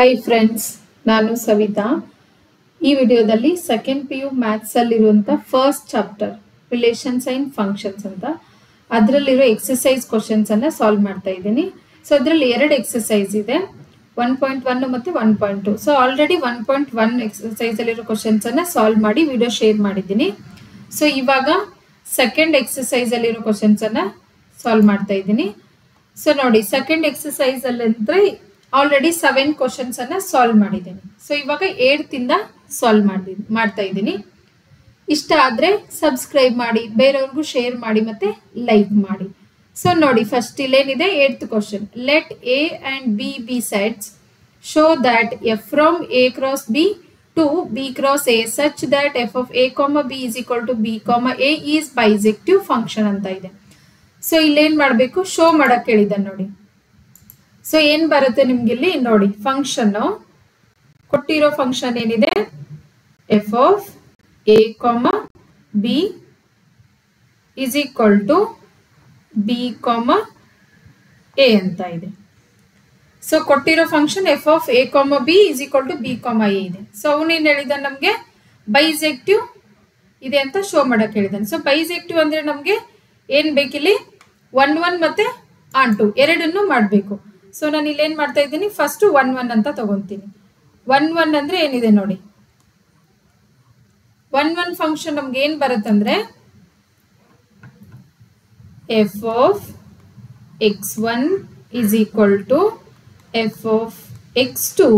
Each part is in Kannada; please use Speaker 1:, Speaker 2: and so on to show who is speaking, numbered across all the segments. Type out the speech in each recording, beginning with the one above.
Speaker 1: ಹಾಯ್ ಫ್ರೆಂಡ್ಸ್ ನಾನು ಸವಿತಾ. ಈ ವಿಡಿಯೋದಲ್ಲಿ second P U ಮ್ಯಾಥ್ಸಲ್ಲಿರುವಂಥ first chapter relations and functions ಅಂತ. ಅದರಲ್ಲಿರೋ ಎಕ್ಸಸೈಸ್ ಕ್ವಶನ್ಸನ್ನು ಸಾಲ್ವ್ ಮಾಡ್ತಾ ಇದ್ದೀನಿ. ಸೊ ಅದರಲ್ಲಿ ಎರಡು ಎಕ್ಸಸೈಸ್ ಇದೆ. ಒನ್ ಪಾಯಿಂಟ್ ಒನ್ ಮತ್ತು one point two so already one point one ಎಕ್ಸಸೈಸಲ್ಲಿರೋ ಕ್ವಶನ್ಸನ್ನು ಸಾಲ್ವ್ ಮಾಡಿ ವಿಡಿಯೋ ಶೇರ್ ಮಾಡಿದ್ದೀನಿ. ಸೊ ಇವಾಗ ಸೆಕೆಂಡ್ ಎಕ್ಸಸೈಸಲ್ಲಿರೋ ಕ್ವಶನ್ಸನ್ನು ಸಾಲ್ವ್ ಮಾಡ್ತಾ ಇದ್ದೀನಿ. ಸೊ ನೋಡಿ ಸೆಕೆಂಡ್ ಎಕ್ಸಸೈಸ್ ಅಂದರೆ ಅಂದ್ರೆ ಆಲ್ರೆಡಿ ಸೆವೆನ್ ಕ್ವಶನ್ಸ್ ಅನ್ನ ಸಾಲ್ವ್ ಮಾಡಿದ್ದೀನಿ. ಸೊ ಇವಾಗ ಏಡ್ತಿಂದ ಸಾಲ್ವ್ ಮಾಡಿ ಮಾಡ್ತಾ ಇದ್ದೀನಿ. ಇಷ್ಟ ಆದ್ರೆ ಸಬ್ಸ್ಕ್ರೈಬ್ ಮಾಡಿ, ಬೇರೆಯವ್ರಿಗೂ ಶೇರ್ ಮಾಡಿ ಮತ್ತೆ ಲೈಕ್ ಮಾಡಿ. ಸೊ ನೋಡಿ first ಇಲ್ಲೇನಿದೆ eight question let A and B B sets show that F from A cross B to B cross A such that F of A comma B is equal to B comma A is bijective function ಅಂತ ಇದೆ. ಸೊ ಇಲ್ಲೇನ್ ಮಾಡಬೇಕು? ಶೋ ಮಾಡಕ್ ಹೇಳಿದ್ದಾನೆ ನೋಡಿ. ಸೊ ಏನ್ ಬರುತ್ತೆ ನಿಮ್ಗೆ ಇಲ್ಲಿ ನೋಡಿ ಫಂಕ್ಷನ್ ಕೊಟ್ಟಿರೋ ಫಂಕ್ಷನ್ ಏನಿದೆ? F of A comma B is equal to B comma A ಅಂತ ಇದೆ. ಸೊ ಕೊಟ್ಟಿರೋ function F of A comma B is equal to B comma A ಇದೆ ಸೊ ಅವನೇನ್ ಹೇಳಿದ ನಮ್ಗೆ? ಬೈಸೆಕ್ಟಿವ್ ಇದೆ ಅಂತ ಶೋ ಮಾಡಕ್ ಹೇಳಿದ್ದಾನೆ ಸೊ ಬೈಸೆಕ್ಟಿವ್ ಅಂದ್ರೆ ನಮ್ಗೆ ಏನ್ ಬೇಕಿಲ್ಲಿ? ಒನ್ ಒನ್ ಮತ್ತೆ ಆನ್ ಟು ಎರಡನ್ನು ಮಾಡಬೇಕು. ಸೊ ನಾನು ಇಲ್ಲಿ ಏನ್ ಮಾಡ್ತಾ ಇದ್ದೀನಿ? ಫಸ್ಟ್ ಒನ್ ಒನ್ ಅಂತ ತಗೊಂತೀನಿ. ಒನ್ ಒನ್ ಅಂದ್ರೆ ಏನಿದೆ ನೋಡಿ? ಒನ್ ಒನ್ ಫಂಕ್ಷನ್ ನಮ್ಗೆ ಏನು ಬರುತ್ತಂದ್ರೆ f of x one is equal to f of x two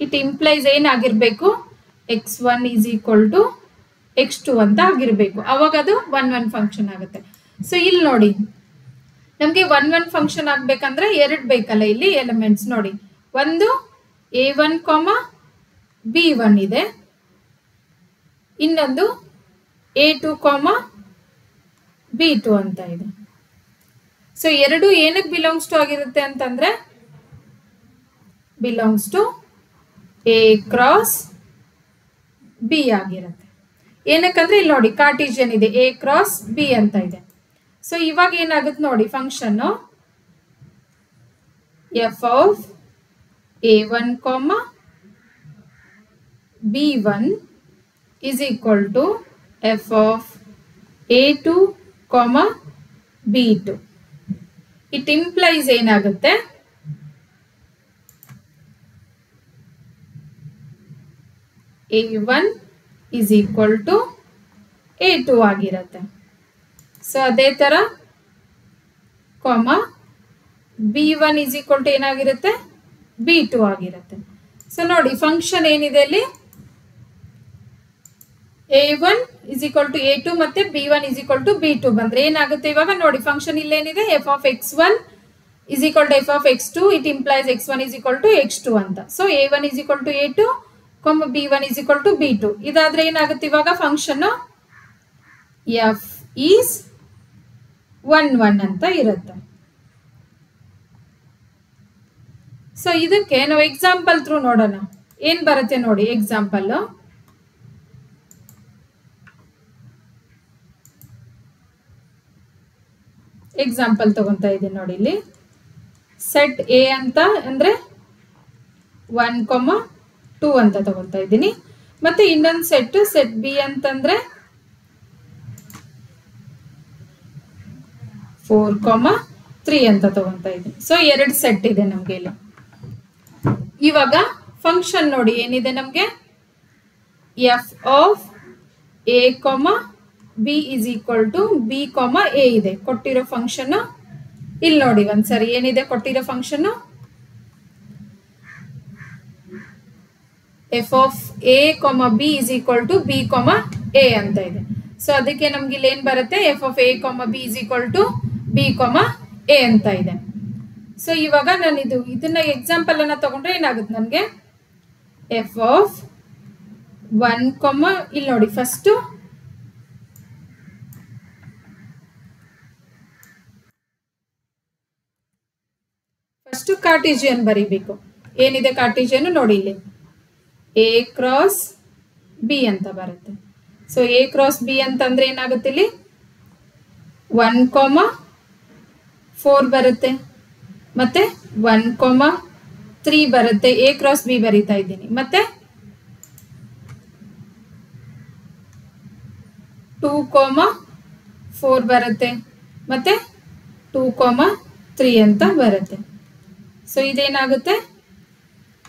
Speaker 1: it implies ಏನಾಗಿರ್ಬೇಕು? X one is equal to x two ಅಂತ ಆಗಿರಬೇಕು. ಅವಾಗ ಅದು ಒನ್ ಒನ್ ಫಂಕ್ಷನ್ ಆಗುತ್ತೆ. ಸೊ ಇಲ್ಲಿ ನೋಡಿ. ನಮಗೆ ಒನ್ ಒನ್ ಫಂಕ್ಷನ್ ಆಗ್ಬೇಕಂದ್ರೆ ಎರಡು ಬೇಕಲ್ಲ ಇಲ್ಲಿ ಎಲಿಮೆಂಟ್ಸ್ ನೋಡಿ. ಒಂದು a one comma b one ಇದೆ. ಇನ್ನೊಂದು a two comma b two ಅಂತ ಇದೆ. ಸೊ ಎರಡು ಏನಕ್ಕೆ ಬಿಲಾಂಗ್ಸ್ ಟು ಆಗಿರುತ್ತೆ ಅಂತಂದ್ರೆ belongs to A cross B ಆಗಿರುತ್ತೆ. ಏನಕ್ಕಂದ್ರೆ ಇಲ್ಲಿ ನೋಡಿ ಕಾರ್ಟಿಜಿಯನ್ ಇದೆ ಎ ಕ್ರಾಸ್ ಬಿ ಅಂತ ಇದೆ. ಸೊ ಇವಾಗ ಏನಾಗುತ್ತೆ ನೋಡಿ function f of a one comma b one is equal to f of a two comma b two it implies ಏನಾಗುತ್ತೆ? A one is equal to a two ಆಗಿರುತ್ತೆ. ಸೊ ಅದೇ ಥರ comma b one is equal to ಏನಾಗಿರುತ್ತೆ? ಬಿ ಟು ಆಗಿರುತ್ತೆ. ಸೊ ನೋಡಿ ಫಂಕ್ಷನ್ ಏನಿದೆ ಅಲ್ಲಿ a one is equal to a two ಮತ್ತೆ b one is equal to b two ಬಂದ್ರೆ ಏನಾಗುತ್ತೆ ಇವಾಗ? ನೋಡಿ function ಇಲ್ಲೇನಿದೆ f of x one is equal to f of x two it implies x one is equal to x two ಅಂತ. So a one is equal to a two comma b one is equal to b two ಇದಾದ್ರೆ ಏನಾಗುತ್ತೆ ಇವಾಗ? Function f is one one ಅಂತ ಇರುತ್ತೆ. ಸೊ ಇದಕ್ಕೆ ನಾವು ಎಕ್ಸಾಂಪಲ್ ಥ್ರೂ ನೋಡೋಣ. ಏನ್ ಬರುತ್ತೆ ನೋಡಿ ಎಕ್ಸಾಂಪಲ್ ಎಕ್ಸಾಂಪಲ್ ತಗೊಂತಾ ಇದ್ದೀನಿ ನೋಡಿ ಇಲ್ಲಿ. ಸೆಟ್ ಎ ಅಂತ ಅಂದ್ರೆ ಒನ್ ಕೊಮ್ಮ ಟೂ ಅಂತ ತಗೊಂತಾ ಇದ್ದೀನಿ. ಮತ್ತೆ ಇನ್ನೊಂದು ಸೆಟ್ ಸೆಟ್ ಬಿ ಅಂತಂದ್ರೆ ಫೋರ್ ಕಾಮ ತ್ರೀ ಅಂತ ತಗೊಂತಾ ಇದೆ ಸೊ ಎರಡು ಸೆಟ್ ಇದೆ ನಮ್ಗೆ ಇಲ್ಲಿ. ಇವಾಗ ಫಂಕ್ಷನ್ ನೋಡಿ ಏನಿದೆ ನಮ್ಗೆ? F of a comma b is equal to b comma a ಇದೆ. ಕೊಟ್ಟಿರೋ ಫಂಕ್ಷನ್ ಇಲ್ಲಿ ನೋಡಿ ಒಂದ್ಸರಿ ಏನಿದೆ ಕೊಟ್ಟಿರೋ function f of a comma b is equal to b comma a ಅಂತ ಇದೆ. ಸೊ ಅದಕ್ಕೆ ನಮ್ಗೆ ಇಲ್ಲಿ ಏನ್ ಬರುತ್ತೆ? F of a comma b is equal to b comma a ಅಂತ ಇದೆ. ಸೊ ಇವಾಗ ನಾನು ಇದು, ಇದನ್ನ ಎಕ್ಸಾಂಪಲ್ ಅನ್ನ ತಗೊಂಡ್ರೆ ಏನಾಗುತ್ತೆ ನನಗೆ ಎಫ್ ಆಫ್ ಒನ್ ಕೊಮ ಇಲ್ಲಿ ನೋಡಿ ಫಸ್ಟ್ ಫಸ್ಟು ಕಾರ್ಟಿಜಿಯನ್ ಬರಿಬೇಕು. ಏನಿದೆ ಕಾರ್ಟಿಜಿಯನ್ ನೋಡಿ ಇಲ್ಲಿ. ಎ ಕ್ರಾಸ್ ಬಿ ಅಂತ ಬರುತ್ತೆ. ಸೊ ಎ ಕ್ರಾಸ್ ಬಿ ಅಂತಂದ್ರೆ ಏನಾಗುತ್ತೆ ಇಲ್ಲಿ? ಒನ್ ಕಾಮ ಫೋರ್ ಬರುತ್ತೆ. ಮತ್ತೆ ಒನ್ ಕಾಮ ತ್ರೀ ಬರುತ್ತೆ. ಎ ಕ್ರಾಸ್ ಬಿ ಬರಿತಾ ಇದ್ದೀನಿ. ಮತ್ತೆ ಟೂ ಕೋಮ ಫೋರ್ ಬರುತ್ತೆ. ಮತ್ತೆ ಟೂ ಕೋಮ ತ್ರೀ ಅಂತ ಬರುತ್ತೆ. ಸೊ ಇದೇನಾಗುತ್ತೆ?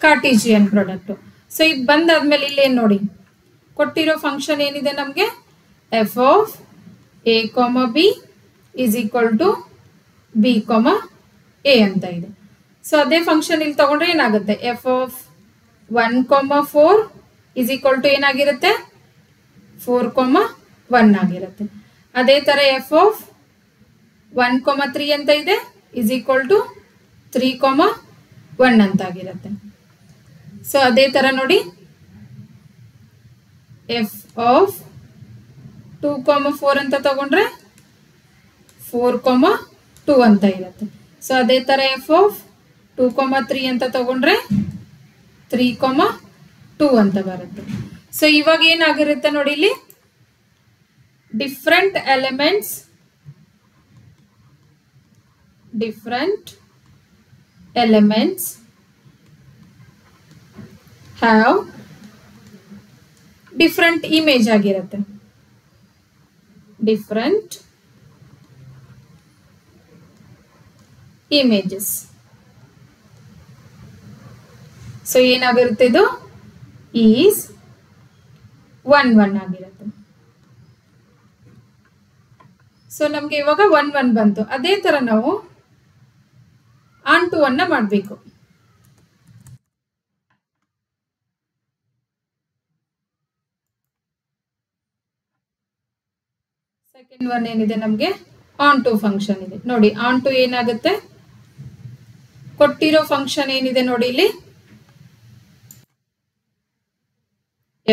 Speaker 1: ಕಾರ್ಟಿಜಿಯನ್ ಪ್ರಾಡಕ್ಟು ಸೊ ಇದು ಬಂದಾದ್ಮೇಲೆ ಇಲ್ಲೇನು ನೋಡಿ? ಕೊಟ್ಟಿರೋ ಫಂಕ್ಷನ್ ಏನಿದೆ ನಮಗೆ? F of a comma b is equal to b comma a ಅಂತ ಇದೆ. ಸೊ ಅದೇ ಫಂಕ್ಷನ್ ಇಲ್ಲಿ ತಗೊಂಡ್ರೆ ಏನಾಗುತ್ತೆ? F of one comma four is equal to ಏನಾಗಿರುತ್ತೆ? ಫೋರ್ ಕಾಮ ಒನ್ ಆಗಿರುತ್ತೆ. ಅದೇ ಥರ f of one comma three ಅಂತ ಇದೆ is equal to three comma one ಅಂತ ಆಗಿರುತ್ತೆ. ಸೊ ಅದೇ ಥರ ನೋಡಿ. F of two comma four ಅಂತ ತಗೊಂಡ್ರೆ ಫೋರ್ ಕಾಮ ಟೂ ಅಂತ ಇರುತ್ತೆ. ಸೊ ಅದೇ ಥರ f of two comma three ಅಂತ ತಗೊಂಡ್ರೆ ತ್ರೀ ಕಾಮ ಟೂ ಅಂತ ಬರುತ್ತೆ. ಸೊ ಇವಾಗ ಏನಾಗಿರುತ್ತೆ ನೋಡಿ ಇಲ್ಲಿ? Different elements different elements have different image ಆಗಿರುತ್ತೆ. ಡಿಫ್ರೆಂಟ್ ಇಮೇಜಸ್ ಸೊ ಏನಾಗಿರುತ್ತೆ ಇದು? ಈಸ್ ಒನ್ ಒನ್ ಆಗಿರುತ್ತೆ. ಸೊ ನಮ್ಗೆ ಇವಾಗ ಒನ್ ಒನ್ ಬಂತು. ಅದೇ ತರ ನಾವು ಆನ್ ಟು ಒನ್ನ ಮಾಡಬೇಕು. ಸೆಕೆಂಡ್ ಒನ್ ಏನಿದೆ ನಮಗೆ? ಆನ್ ಟು ಫಂಕ್ಷನ್ ಇದೆ. ನೋಡಿ ಆನ್ ಟು ಏನಾಗುತ್ತೆ? ಕೊಟ್ಟಿರೋ ಫಂಕ್ಷನ್ ಏನಿದೆ ನೋಡಿ ಇಲ್ಲಿ.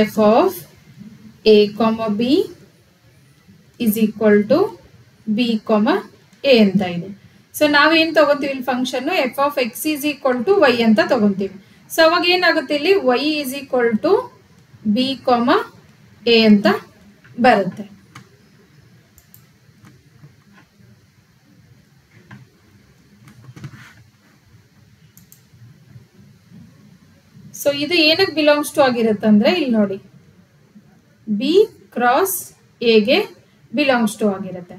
Speaker 1: F of a comma b is equal to b comma a ಅಂತ ಇದೆ. ಸೊ ನಾವೇನು ತಗೋತೀವಿ ಇಲ್ಲಿ function f of x is equal to y ಅಂತ ತಗೊಂತೀವಿ. ಸೊ ಅವಾಗ ಏನಾಗುತ್ತೆ ಇಲ್ಲಿ? Y is equal to b comma a ಅಂತ ಬರುತ್ತೆ. ಸೊ ಇದು ಏನಕ್ಕೆ ಬಿಲಾಂಗ್ಸ್ ಟು ಆಗಿರುತ್ತೆ ಅಂದ್ರೆ ಇಲ್ಲಿ ನೋಡಿ. ಬಿ ಕ್ರಾಸ್ ಎಗೆ ಬಿಲಾಂಗ್ಸ್ ಟು ಆಗಿರುತ್ತೆ.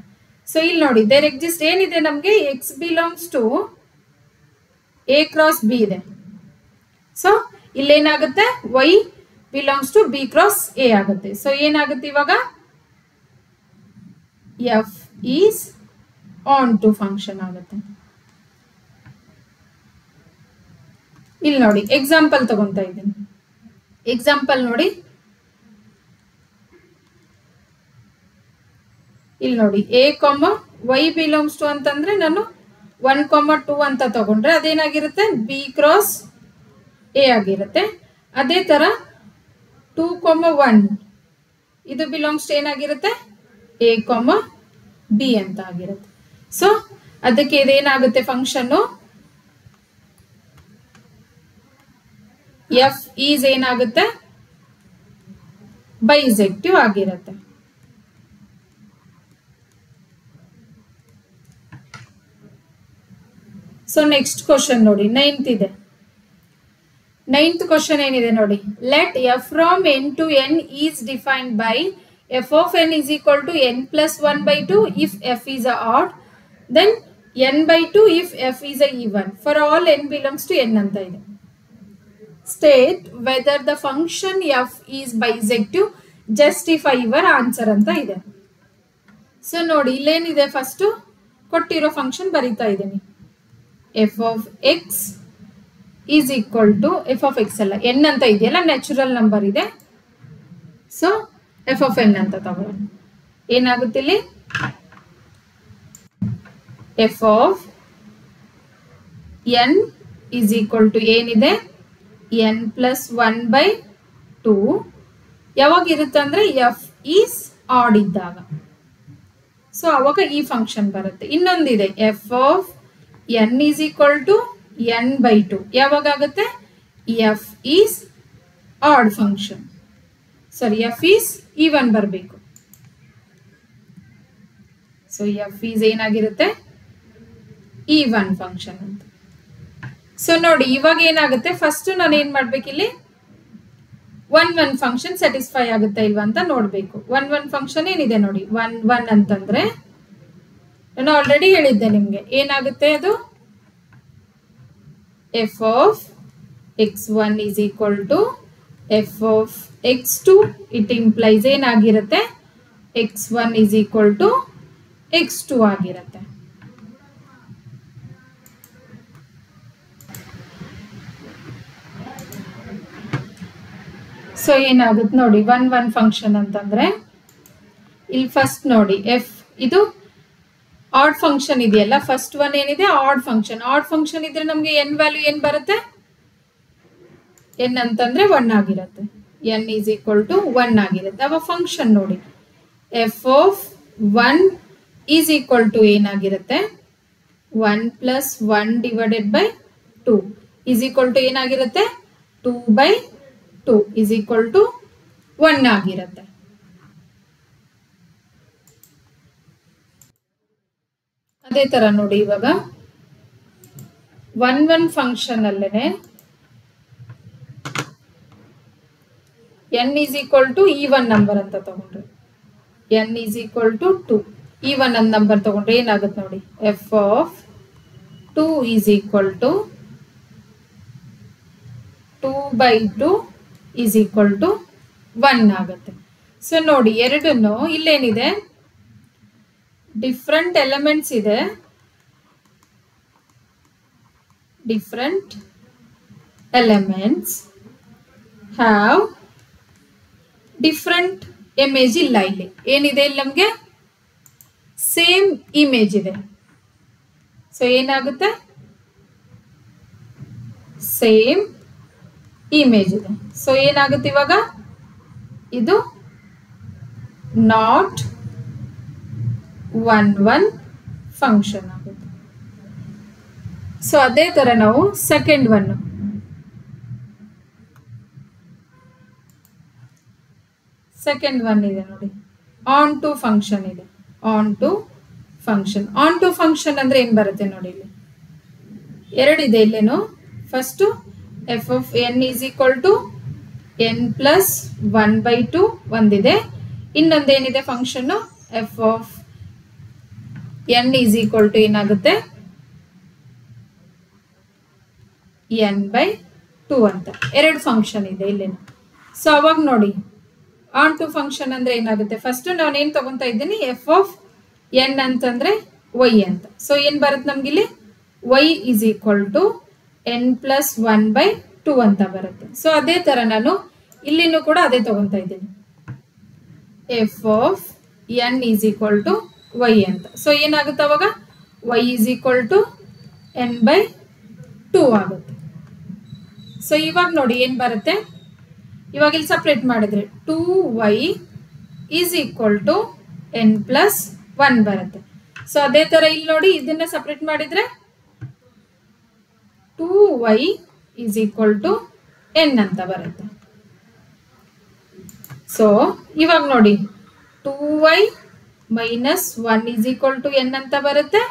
Speaker 1: ಸೊ ಇಲ್ಲಿ ನೋಡಿ ದೇರ್ ಎಕ್ಸಿಸ್ಟ್ ಏನಿದೆ ನಮಗೆ? X belongs to A cross B ಇದೆ. So ಇಲ್ಲೇನಾಗುತ್ತೆ? Y belongs to B cross A ಆಗುತ್ತೆ. ಸೊ ಏನಾಗುತ್ತೆ ಇವಾಗ? F is onto function ಆಗುತ್ತೆ. ಇಲ್ಲಿ ನೋಡಿ ಎಕ್ಸಾಂಪಲ್ ತಗೊಂತಾ ಇದ್ದೀನಿ. ಎಕ್ಸಾಂಪಲ್ ನೋಡಿ. ಇಲ್ಲಿ ನೋಡಿ ಎ ಕಾಮ ವೈ ಬಿಲಾಂಗ್ಸ್ ಟು ಅಂತಂದ್ರೆ ನಾನು ಒನ್ ಕಾಮ ಟೂ ಅಂತ ತಗೊಂಡ್ರೆ ಅದೇನಾಗಿರುತ್ತೆ? ಬಿ ಕ್ರಾಸ್ ಎ ಆಗಿರುತ್ತೆ. ಅದೇ ತರ ಟೂ ಕಾಮ ಒನ್ ಇದು ಬಿಲಾಂಗ್ಸ್ ಟು ಏನಾಗಿರುತ್ತೆ? ಎ ಕಾಮ ಬಿ ಅಂತ ಆಗಿರುತ್ತೆ. ಸೊ ಅದಕ್ಕೆ ಇದೇನಾಗುತ್ತೆ ಫಂಕ್ಷನ್ನು ಎಫ್ ಈಸ್ ಏನಾಗುತ್ತೆ? ಬೈಜೆಕ್ಟಿವ್ ಆಗಿರುತ್ತೆ. ಸೊ ನೆಕ್ಸ್ಟ್ ಕ್ವಶನ್ ನೋಡಿ. ನೈನ್ತ್ ಇದೆ. ನೈನ್ತ್ ಕ್ವಶನ್ ಏನಿದೆ ನೋಡಿ. Let f from N to N is defined by f of n is equal to n plus one by two if f is a odd then n by two if f is a even for all n belongs to n ಅಂತ ಇದೆ. State whether the function f is bijective justify your answer ಅಂತ ಇದೆ. ಸೊ ನೋಡಿ, ಇಲ್ಲೇನಿದೆ ಫಸ್ಟು ಕೊಟ್ಟಿರೋ ಫಂಕ್ಷನ್ ಬರೀತಾ ಇದ್ದೀನಿ. F of x is equal to f of x ಅಲ್ಲ. ಎನ್ ಅಂತ ಇದೆಯಲ್ಲ ನ್ಯಾಚುರಲ್ ನಂಬರ್ ಇದೆ. ಸೊ ಎಫ್ ಆಫ್ ಎನ್ ಅಂತ ತಗೊಳ್ಳೋಣ. ಏನಾಗುತ್ತೆ ಇಲ್ಲಿ? F of n is equal to ಏನಿದೆ? N plus one by two ಯಾವಾಗ ಇರುತ್ತೆ ಅಂದರೆ ಎಫ್ ಈಸ್ ಆಡ್ ಇದ್ದಾಗ. ಸೊ ಅವಾಗ ಈ ಫಂಕ್ಷನ್ ಬರುತ್ತೆ. ಇನ್ನೊಂದಿದೆ f of n is equal to n by two ಯಾವಾಗ ಆಗುತ್ತೆ? F is odd function sorry f is one ಬರಬೇಕು. ಸೊ ಎಫ್ ಈಸ್ ಏನಾಗಿರುತ್ತೆ? ಈ ಒನ್ ಫಂಕ್ಷನ್ ಅಂತ. ಸೊ ನೋಡಿ, ಇವಾಗ ಏನಾಗುತ್ತೆ? ಫಸ್ಟ್ ನಾನು ಏನ್ ಮಾಡ್ಬೇಕಿಲ್ಲಿ ಒನ್ ಒನ್ ಫಂಕ್ಷನ್ ಸ್ಯಾಟಿಸ್ಫೈ ಆಗುತ್ತೆ ಇಲ್ವಾ ಅಂತ ನೋಡ್ಬೇಕು. ಒನ್ ಒನ್ ಫಂಕ್ಷನ್ ಏನಿದೆ ನೋಡಿ? ಒನ್ ಒನ್ ಅಂತಂದ್ರೆ, ನಾನು ಆಲ್ರೆಡಿ ಹೇಳಿದ್ದೆ ನಿಮ್ಗೆ, ಏನಾಗುತ್ತೆ ಅದು? F of x one is equal to f of x two it implies ಏನಾಗಿರುತ್ತೆ? X one is equal to x two ಆಗಿರುತ್ತೆ. ಸೊ ಏನಾಗುತ್ತೆ ನೋಡಿ ಒನ್ ಒನ್ ಫಂಕ್ಷನ್ ಅಂತಂದ್ರೆ, ಇಲ್ಲಿ ಫಸ್ಟ್ ನೋಡಿ ಎಫ್ ಇದು ಆಡ್ ಫಂಕ್ಷನ್ ಇದೆಯಲ್ಲ ಫಸ್ಟ್ ಒನ್ ಏನಿದೆ ಆಡ್ ಫಂಕ್ಷನ್ ಆಡ್ ಫಂಕ್ಷನ್ ಇದ್ರೆ ನಮಗೆ ಎನ್ ವ್ಯಾಲ್ಯೂ ಏನ್ ಬರುತ್ತೆ? ಎನ್ ಅಂತಂದ್ರೆ ಒನ್ ಆಗಿರುತ್ತೆ. N is equal to one ಆಗಿರುತ್ತೆ. ಅವ ಫಂಕ್ಷನ್ ನೋಡಿ f of one is equal to ಏನಾಗಿರುತ್ತೆ one plus one divided by two is equal to ಏನಾಗಿರುತ್ತೆ two by two is equal to one ಆಗಿರುತ್ತೆ. ಅದೇ ತರ ನೋಡಿ ಇವಾಗ. ಒನ್ ಒನ್ ಫಂಕ್ಷನ್ ಅಲ್ಲೇನೆ n is equal to even number ಅಂತ ತಗೊಂಡ್ರೆ. N is equal to two even an number ತಗೊಂಡ್ರೆ ಏನಾಗುತ್ತೆ ನೋಡಿ? F of two is equal to two by two is equal to one ಆಗುತ್ತೆ. ಸೊ ನೋಡಿ, ಎರಡನ್ನು ಇಲ್ಲೇನಿದೆ? ಡಿಫ್ರೆಂಟ್ ಎಲಿಮೆಂಟ್ಸ್ ಇದೆ. Different elements have different image ಇಲ್ಲ ಇಲ್ಲಿ. ಏನಿದೆ ಇಲ್ಲಿ ನಮಗೆ? ಸೇಮ್ ಇಮೇಜ್ ಇದೆ. ಸೊ ಏನಾಗುತ್ತೆ? ಸೇಮ್ ಇಮೇಜ್ ಇದೆ. ಸೊ ಏನಾಗುತ್ತೆ ಇವಾಗ? ಇದು ನಾಟ್ ಒನ್ ಒನ್ ಫಂಕ್ಷನ್ ಆಗುತ್ತೆ. ಸೊ ಅದೇ ತರ ನಾವು ಸೆಕೆಂಡ್ ಒನ್ ಸೆಕೆಂಡ್ ಒನ್ ಇದೆ ನೋಡಿ. ಆನ್ ಟು ಫಂಕ್ಷನ್ ಇದೆ. Onto function onto function ಅಂದ್ರೆ ಏನು ಬರುತ್ತೆ ನೋಡಿ ಇಲ್ಲಿ? ಎರಡಿದೆ ಇಲ್ಲೇನು? First f f n is equal to n plus one by two ಒಂದಿದೆ ಇನ್ನೊಂದೇನಿದೆ function f of n is equal to ಏನಾಗುತ್ತೆ? ಎನ್ ಬೈ ಟು ಅಂತ. ಎರಡು ಫಂಕ್ಷನ್ ಇದೆ ಇಲ್ಲಿ ಸೊ ಅವಾಗ ನೋಡಿ. ಆನ್ ಟು ಫಂಕ್ಷನ್ ಅಂದ್ರೆ ಏನಾಗುತ್ತೆ? ಫಸ್ಟ್ ನಾನು ಏನು ತಗೊಂತಾ ಇದ್ದೀನಿ? ಎಫ್ ಆಫ್ ಎನ್ ಅಂತಂದ್ರೆ ವೈ ಅಂತ. ಸೊ ಏನು ಬರುತ್ತೆ ನಮಗಿಲ್ಲಿ? Y is equal to n plus one by two ಅಂತ ಬರುತ್ತೆ. ಸೊ ಅದೇ ತರ ನಾನು ಇಲ್ಲಿನೂ ಕೂಡ ಅದೇ ತಗೊಂತಾ ಇದ್ದೀನಿ. F of n is equal to y ಅಂತ. ಸೊ ಏನಾಗುತ್ತೆ ಅವಾಗ? Y is equal to n by two ಆಗುತ್ತೆ. ಸೊ ಇವಾಗ ನೋಡಿ ಏನು ಬರುತ್ತೆ? ಇವಾಗ ಇಲ್ಲಿ ಸಪ್ರೇಟ್ ಮಾಡಿದ್ರೆ two y is equal to n plus one ಬರುತ್ತೆ. ಸೊ ಅದೇ ತರ ಇಲ್ಲಿ ನೋಡಿ ಇದನ್ನ ಸಪ್ರೇಟ್ ಮಾಡಿದ್ರೆ two y is equal to n ಅಂತ ಬರುತ್ತೆ. ಸೊ ಇವಾಗ ನೋಡಿ two y minus one is equal to n ಅಂತ ಬರುತ್ತೆ.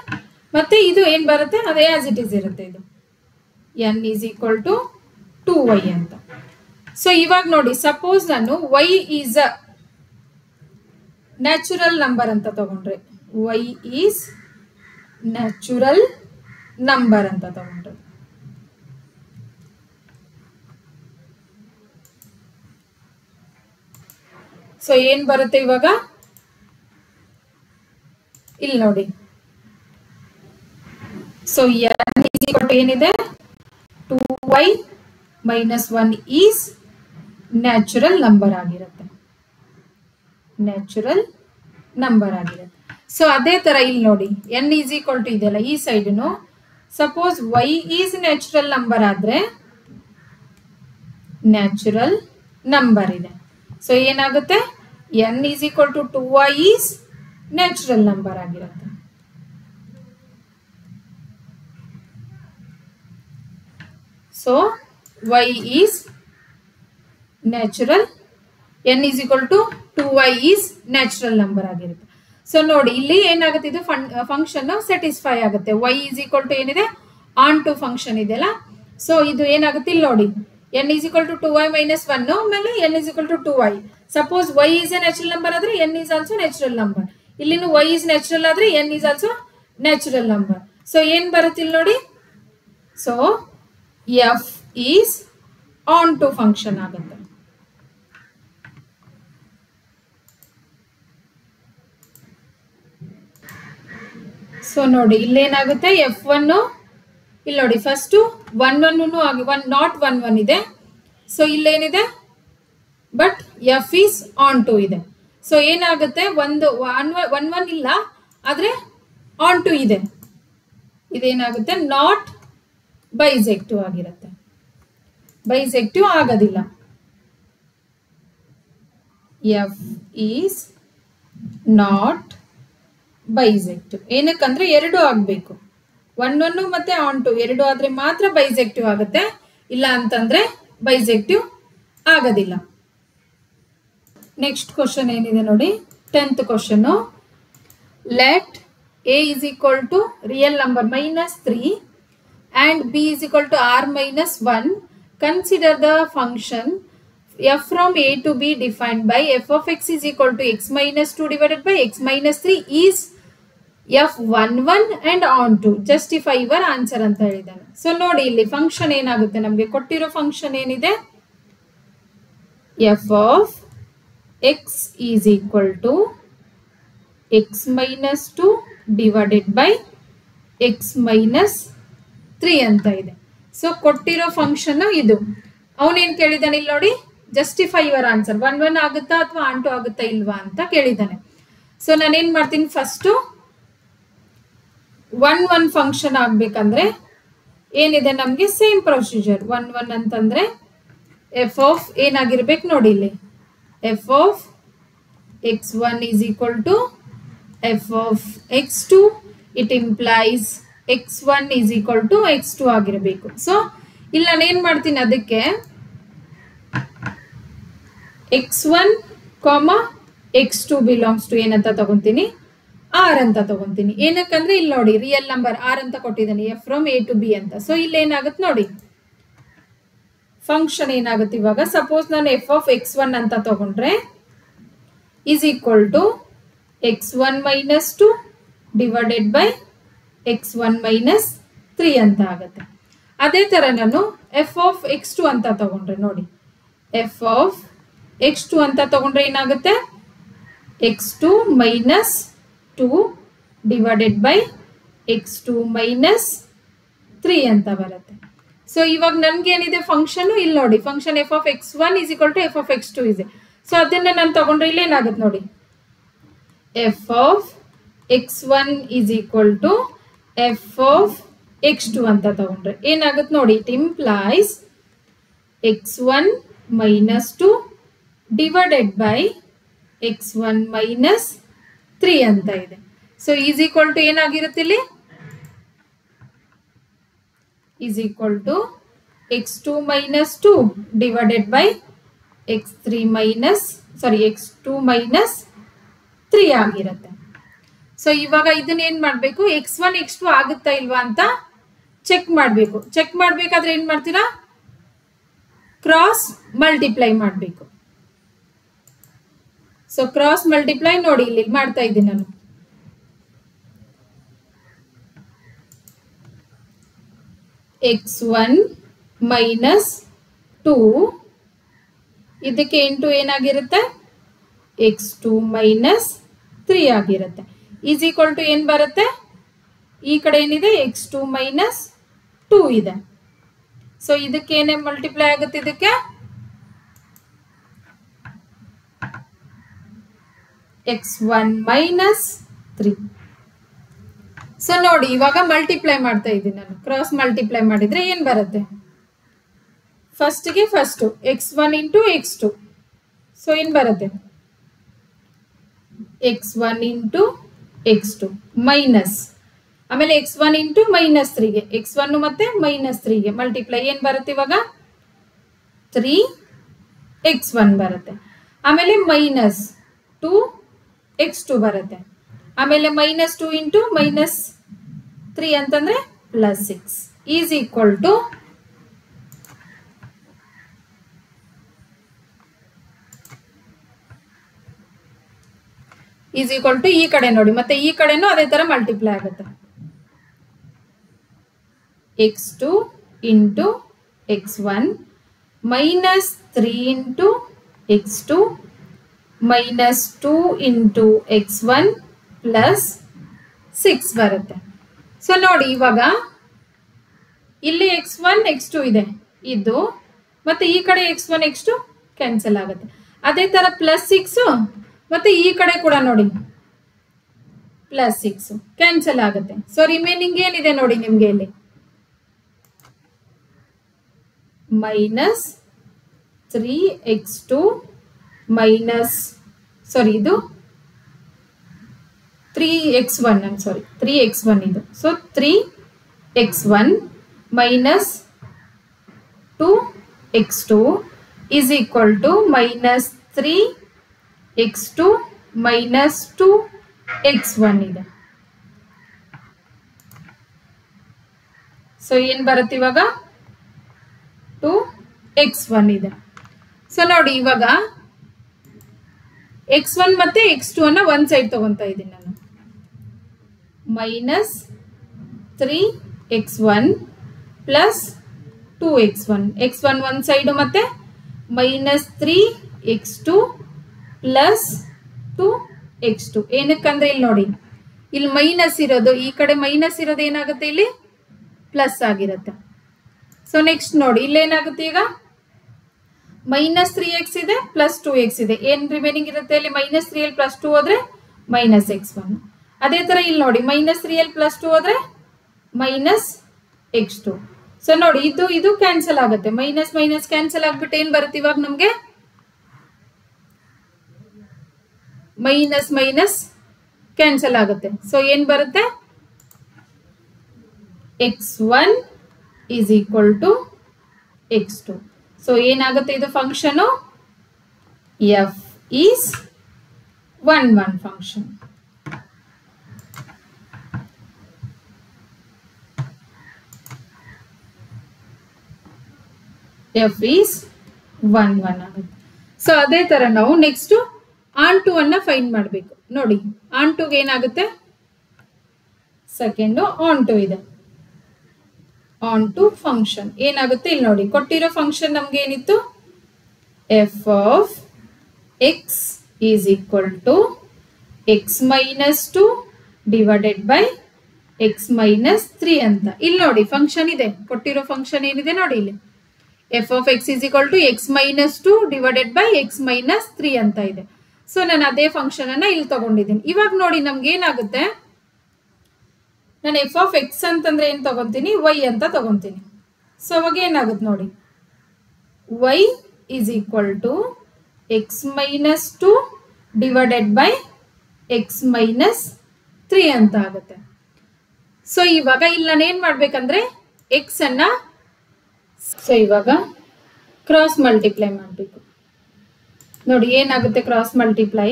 Speaker 1: ಮತ್ತೆ ಇದು ಏನು ಬರುತ್ತೆ? ಅದೇ ಆಸ್ ಇಟ್ ಈಸ್ ಇರುತ್ತೆ ಇದು. N is equal to two y ಅಂತ. ಸೊ ಇವಾಗ ನೋಡಿ ಸಪೋಸ್ ನಾನು y is a natural number ಅಂತ ತಗೊಂಡ್ರೆ ವೈ ಈಸ್ ನ್ಯಾಚುರಲ್ ನಂಬರ್ ಅಂತ ತಗೊಂಡ್ರೆ. ಸೊ ಏನ್ ಬರುತ್ತೆ ಇವಾಗ? ಇಲ್ಲಿ ನೋಡಿ. ಸೊ ಎನ್ ಏನಿದೆ? Two y minus one is natural number ಆಗಿರುತ್ತೆ. ನ್ಯಾಚುರಲ್ ನಂಬರ್ ಆಗಿರುತ್ತೆ. ಸೊ ಅದೇ ತರ ಇಲ್ಲಿ ನೋಡಿ. ಎನ್ ಈಸ್ ಈಕ್ವಲ್ ಟು ಇದೆಯಲ್ಲ, ಈ ಸೈಡ್ನು suppose y is natural number ಆದ್ರೆ ನ್ಯಾಚುರಲ್ ನಂಬರ್ ಇದೆ. ಸೊ ಏನಾಗುತ್ತೆ? N is equal to two y is natural number ಆಗಿರುತ್ತೆ. So y is natural n is equal to two y is natural number ಆಗಿರುತ್ತೆ. ಸೊ ನೋಡಿ, ಇಲ್ಲಿ ಏನಾಗುತ್ತೆ? ಇದು ಫಂಕ್ಷನ್ ಸ್ಯಾಟಿಸ್ಫೈ ಆಗುತ್ತೆ. ವೈ ಈಸ್ ಈಕ್ವಲ್ ಟು ಏನಿದೆ? ಆನ್ ಟು ಫಂಕ್ಷನ್ ಇದೆಯಲ್ಲ ಸೊ ಇದು ಏನಾಗುತ್ತೆ? ಇಲ್ಲಿ ನೋಡಿ n is equal to two y minus one ಆಮೇಲೆ n is equal to two y suppose y is a natural number ಆದ್ರೆ n is also natural number ಇಲ್ಲಿನೂ ವೈ ಈಸ್ ನ್ಯಾಚುರಲ್ ಆದ್ರೆ n is also natural number so ಏನ್ ಬರುತ್ತೆ ಇಲ್ಲಿ ನೋಡಿ? So f is onto function ಆಗುತ್ತೆ. ಸೊ ನೋಡಿ, ಇಲ್ಲೇನಾಗುತ್ತೆ? ಎಫ್ ಒನ್ ಇಲ್ಲಿ ನೋಡಿ ಫಸ್ಟ್ ಒನ್ ಒನ್ ಆಗಿ ಒನ್ ನಾಟ್ ಒನ್ ಒನ್ ಇದೆ. ಸೊ ಇಲ್ಲೇನಿದೆ? But f is onto ಇದೆ. ಸೊ ಏನಾಗುತ್ತೆ? ಒಂದು ಒನ್ ಒನ್ ಒನ್ ಇಲ್ಲ, ಆದರೆ ಆನ್ ಟು ಇದೆ. ಇದೇನಾಗುತ್ತೆ? ನಾಟ್ ಬೈಸೆಕ್ಟಿವ್ ಆಗಿರುತ್ತೆ. ಬೈಸೆಕ್ಟಿವ್ ಆಗೋದಿಲ್ಲ. ಎಫ್ ಈಸ್ ನಾಟ್ ಬೈಸೆಕ್ಟಿವ್ ಏನಕ್ಕಂದ್ರೆ ಎರಡು ಆಗಬೇಕು. ಒನ್ ಒನ್ನು ಮತ್ತೆ ಆನ್ ಟು ಎರಡು ಆದರೆ ಮಾತ್ರ ಬೈಸೆಕ್ಟಿವ್ ಆಗುತ್ತೆ. ಇಲ್ಲ ಅಂತಂದರೆ ಬೈಸೆಕ್ಟಿವ್ ಆಗೋದಿಲ್ಲ. ನೆಕ್ಸ್ಟ್ ಕ್ವಶನ್ ಏನಿದೆ ನೋಡಿ tenth question let A is equal to real number minus three and B is equal to R minus one consider the function f from A to B defined by f of x is equal to x minus two divided by x minus three is f one one and onto justify your answer ಅಂತ ಹೇಳಿದ್ದಾನೆ. ಸೊ ನೋಡಿ ಇಲ್ಲಿ ಫಂಕ್ಷನ್ ಏನಾಗುತ್ತೆ? ನಮಗೆ ಕೊಟ್ಟಿರೋ ಫಂಕ್ಷನ್ ಏನಿದೆ? F of x is equal to x minus two divided by x minus three ಅಂತ ಇದೆ. ಸೊ ಕೊಟ್ಟಿರೋ ಫಂಕ್ಷನ್ ಇದು. ಅವನೇನ್ ಕೇಳಿದಾನೆ ಇಲ್ಲಿ ನೋಡಿ? Justify your answer one one ಆಗುತ್ತಾ ಅಥವಾ ಆನ್ ಟು ಆಗುತ್ತಾ ಇಲ್ವಾ ಅಂತ ಕೇಳಿದ್ದಾನೆ ಸೊ ನಾನೇನು ಮಾಡ್ತೀನಿ ಫಸ್ಟು ಒನ್ ಒನ್ ಫಂಕ್ಷನ್ ಆಗಬೇಕಂದ್ರೆ ಏನಿದೆ ನಮಗೆ? ಸೇಮ್ ಪ್ರೊಸೀಜರ್ ಒನ್ ಒನ್ ಅಂತಂದರೆ ಎಫ್ ಆಫ್ ಏನಾಗಿರ್ಬೇಕು ನೋಡಿ ಇಲ್ಲಿ. Is equal to f of x two it implies x one is equal to x two ಆಗಿರಬೇಕು. ಸೊ ಇಲ್ಲಿ ನಾನು ಏನು ಮಾಡ್ತೀನಿ ಅದಕ್ಕೆ x one comma x two belongs to ಏನಂತ ತಗೊಂತೀನಿ? ಆರ್ ಅಂತ ತಗೊಂತೀನಿ. ಏನಕ್ಕಂದ್ರೆ ಇಲ್ಲಿ ನೋಡಿ ರಿಯಲ್ ನಂಬರ್ ಆರ್ ಅಂತ ಕೊಟ್ಟಿದ್ದೀನಿ f from A to B ಅಂತ. ಸೊ ಇಲ್ಲಿ ಏನಾಗುತ್ತೆ ನೋಡಿ. ಫಂಕ್ಷನ್ ಏನಾಗುತ್ತೆ ಇವಾಗ? ಸಪೋಸ್ ನಾನು ಎಫ್ ಆಫ್ ಎಕ್ಸ್ ಒನ್ ಅಂತ ತಗೊಂಡ್ರೆ is equal to x one minus two divided by x one minus three ಅಂತ ಆಗುತ್ತೆ. ಅದೇ ಥರ ನಾನು ಎಫ್ ಆಫ್ ಎಕ್ಸ್ ಟು ಅಂತ ತಗೊಂಡ್ರೆ ನೋಡಿ. ಎಫ್ ಆಫ್ ಎಕ್ಸ್ ಟು ಅಂತ ತಗೊಂಡ್ರೆ ಏನಾಗುತ್ತೆ? X two minus two divided by x two minus three ಅಂತ ಬರುತ್ತೆ. ಸೊ ಇವಾಗ ನನ್ಗೇನಿದೆ ಫಂಕ್ಷನ್ ಇಲ್ಲಿ ನೋಡಿ. Function f of x one is equal to f of x two ಇದೆ ಸೊ ಅದನ್ನ ನಾನು ತಗೊಂಡ್ರೆ ಇಲ್ಲಿ ಏನಾಗುತ್ತೆ ನೋಡಿ? F of x one is equal to f of x two ಅಂತ ತಗೊಂಡ್ರೆ. ಏನಾಗುತ್ತೆ ನೋಡಿ? It implies x one minus two divided by x one minus three ಅಂತ ಇದೆ. ಸೊ ಈಸ್ ಈಕ್ವಲ್ ಟು ಏನಾಗಿರುತ್ತೆ ಇಲ್ಲಿ? To x two minus two divided by x three minus sorry x two minus three ಆಗಿರುತ್ತೆ. ಸೊ ಇವಾಗ ಇದನ್ನ ಏನು ಮಾಡಬೇಕು? ಎಕ್ಸ್ ಒನ್ ಎಕ್ಸ್ ಟು ಆಗುತ್ತಾ ಇಲ್ವಾ ಅಂತ ಚೆಕ್ ಮಾಡಬೇಕು. ಚೆಕ್ ಮಾಡಬೇಕಾದ್ರೆ ಏನು ಮಾಡ್ತೀರಾ? ಕ್ರಾಸ್ ಮಲ್ಟಿಪ್ಲೈ ಮಾಡಬೇಕು. ಸೊ ಕ್ರಾಸ್ ಮಲ್ಟಿಪ್ಲೈ ನೋಡಿ, ಇಲ್ಲಿ ಮಾಡ್ತಾ ಇದ್ದೀನಿ ನಾನು. ಎಕ್ಸ್ ಒನ್ ಮೈನಸ್ ಟೂ ಇದಕ್ಕೆ ಇಂಟು ಏನಾಗಿರುತ್ತೆ? ಎಕ್ಸ್ ಟು ಮೈನಸ್ ತ್ರೀ ಆಗಿರುತ್ತೆ. ಈಸ್ ಈಕ್ವಲ್ ಟು ಏನು ಬರುತ್ತೆ? ಈ ಕಡೆ ಏನಿದೆ? ಎಕ್ಸ್ ಟು ಮೈನಸ್ ಟೂ ಇದೆ. ಸೊ ಇದಕ್ಕೆ ಏನೇ ಮಲ್ಟಿಪ್ಲೈ ಆಗುತ್ತೆ ಇದಕ್ಕೆ? X one minus three so ನೋಡಿ, ಇವಾಗ ಮಲ್ಟಿಪ್ಲೈ ಮಾಡ್ತಾ ಇದ್ದೀನಿ ನಾನು. ಕ್ರಾಸ್ ಮಲ್ಟಿಪ್ಲೈ ಮಾಡಿದ್ರೆ ಏನು ಬರುತ್ತೆ? ಫಸ್ಟ್ಗೆ first x one into x two so ಏನು ಬರುತ್ತೆ? X one into x two minus ಆಮೇಲೆ ಎಕ್ಸ್ ಒನ್ ಇಂಟು ಮೈನಸ್ ತ್ರೀಗೆ ಎಕ್ಸ್ ಒನ್ ಮತ್ತೆ ಮೈನಸ್ ತ್ರೀಗೆ ಮಲ್ಟಿಪ್ಲೈ ಏನು ಬರುತ್ತೆ ಇವಾಗ? ತ್ರೀ ಎಕ್ಸ್ ಒನ್ ಬರುತ್ತೆ. ಆಮೇಲೆ ಮೈನಸ್ ಟು ಎಕ್ಸ್ ಟು ಬರುತ್ತೆ. ಆಮೇಲೆ minus two into minus three ಅಂತಂದರೆ plus six is equal to is equal to ಈ ಕಡೆ ನೋಡಿ. ಮತ್ತೆ ಈ ಕಡೆನೂ ಅದೇ ಥರ ಮಲ್ಟಿಪ್ಲೈ ಆಗುತ್ತೆ. X two into x one minus three into x two minus two into x one plus six ಬರುತ್ತೆ. ಸೊ ನೋಡಿ ಇವಾಗ ಇಲ್ಲಿ ಎಕ್ಸ್ ಒನ್ ಎಕ್ಸ್ ಟು ಇದೆ. ಇದು ಮತ್ತೆ ಈ ಕಡೆ x one x two cancel ಆಗುತ್ತೆ. ಅದೇ ತರ ಪ್ಲಸ್ ಸಿಕ್ಸು ಮತ್ತೆ ಈ ಕಡೆ ಕೂಡ ನೋಡಿ. ಪ್ಲಸ್ ಸಿಕ್ಸು ಕ್ಯಾನ್ಸಲ್ ಆಗುತ್ತೆ. ಸೊ ರಿಮೈನಿಂಗ್ ಏನಿದೆ ನೋಡಿ ನಿಮಗೆ ಇಲ್ಲಿ? Minus three x two minus sorry ಇದು three x one I'm sorry three x one ಇದು. So three x one minus two x two is equal to minus three x two minus two x one ಇದೆ. ಸೊ ಏನು ಬರುತ್ತೆ ಇವಾಗ? ಟು ಎಕ್ಸ್ ಒನ್ ಇದೆ. ಸೊ ನೋಡಿ ಇವಾಗ ಎಕ್ಸ್ ಒನ್ ಮತ್ತೆ ಎಕ್ಸ್ ಟು ಅನ್ನ ಒನ್ ಸೈಡ್ ತಗೊಂತಾ ಇದ್ದೀನಿ ನಾನು. Minus three x one plus two x one x one one side ಮತ್ತೆ minus three x two plus two x two ಏನಕ್ಕಂದ್ರೆ ಇಲ್ಲಿ ನೋಡಿ, ಇಲ್ಲಿ ಮೈನಸ್ ಇರೋದು, ಈ ಕಡೆ ಮೈನಸ್ ಇರೋದು ಏನಾಗುತ್ತೆ ಇಲ್ಲಿ? ಪ್ಲಸ್ ಆಗಿರುತ್ತೆ. ಸೊ ನೆಕ್ಸ್ಟ್ ನೋಡಿ ಇಲ್ಲೇನಾಗುತ್ತೆ ಈಗ? ಮೈನಸ್ ತ್ರೀ ಎಕ್ಸ್ ಇದೆ ಪ್ಲಸ್ ಟೂ ಎಕ್ಸ್ ಇದೆ. ಏನು ರಿಮೈನಿಂಗ್ ಇರುತ್ತೆ ಇಲ್ಲಿ? Minus three l plus two ಹೋದ್ರೆ ಮೈನಸ್ ಎಕ್ಸ್ ಒನ್ ಅದೇ ತರ ಇಲ್ಲಿ ನೋಡಿ minus three l plus two ಆದ್ರೆ ಮೈನಸ್ ಎಕ್ಸ್ ಟು ಸೊ ನೋಡಿ, ಇದು ಇದು ಕ್ಯಾನ್ಸಲ್ ಆಗುತ್ತೆ. ಮೈನಸ್ ಮೈನಸ್ ಕ್ಯಾನ್ಸಲ್ ಆಗ್ಬಿಟ್ಟು ಏನ್ ಬರುತ್ತೆ ಇವಾಗ ನಮ್ಗೆ? ಮೈನಸ್ ಮೈನಸ್ ಕ್ಯಾನ್ಸಲ್ ಆಗುತ್ತೆ. ಸೊ ಏನ್ ಬರುತ್ತೆ? X one is equal to x two so ಏನಾಗುತ್ತೆ ಇದು function f is one one function f is one one ಆಗುತ್ತೆ. ಸೊ ಅದೇ ತರ ನಾವು ನೆಕ್ಸ್ಟ್ ಆನ್ ಟು ಅನ್ನ ಫೈನ್ ಮಾಡಬೇಕು. ನೋಡಿ ಆನ್ ಟು ಏನಾಗುತ್ತೆ? ಸೆಕೆಂಡು ಆನ್ ಟು ಇದೆ. ಆನ್ ಟು ಫಂಕ್ಷನ್ ಏನಾಗುತ್ತೆ ಇಲ್ಲಿ ನೋಡಿ, ಕೊಟ್ಟಿರೋ ಫಂಕ್ಷನ್ ನಮ್ಗೆ ಏನಿತ್ತು? F of x is equal to x minus two divided by x minus three ಅಂತ. ಇಲ್ಲಿ ನೋಡಿ ಫಂಕ್ಷನ್ ಇದೆ. ಕೊಟ್ಟಿರೋ ಫಂಕ್ಷನ್ ಏನಿದೆ ನೋಡಿ ಇಲ್ಲಿ. F of x is equal to x minus two divided by x minus three ಅಂತ ಇದೆ. ಸೊ ನಾನು ಅದೇ ಫಂಕ್ಷನ್ ಅನ್ನ ಇಲ್ಲಿ ತಗೊಂಡಿದ್ದೀನಿ. ಇವಾಗ ನೋಡಿ ನಮ್ಗೆ ಏನಾಗುತ್ತೆ? ನಾನು ಎಫ್ ಆಫ್ ಎಕ್ಸ್ ಅಂತಂದ್ರೆ ಏನು ತಗೊಂತೀನಿ? ವೈ ಅಂತ ತಗೊಂತೀನಿ. ಸೊ ಅವಾಗ ಏನಾಗುತ್ತೆ ನೋಡಿ? Y is equal to x minus two divided by x minus three ಅಂತ ಆಗುತ್ತೆ. ಸೊ ಇವಾಗ ಇಲ್ಲಿ ನಾನು ಏನು ಮಾಡ್ಬೇಕಂದ್ರೆ ಎಕ್ಸ್ ಅನ್ನ ಸೊ ಇವಾಗ ಕ್ರಾಸ್ ಮಲ್ಟಿಪ್ಲೈ ಮಾಡಬೇಕು. ನೋಡಿ, ಏನಾಗುತ್ತೆ cross multiply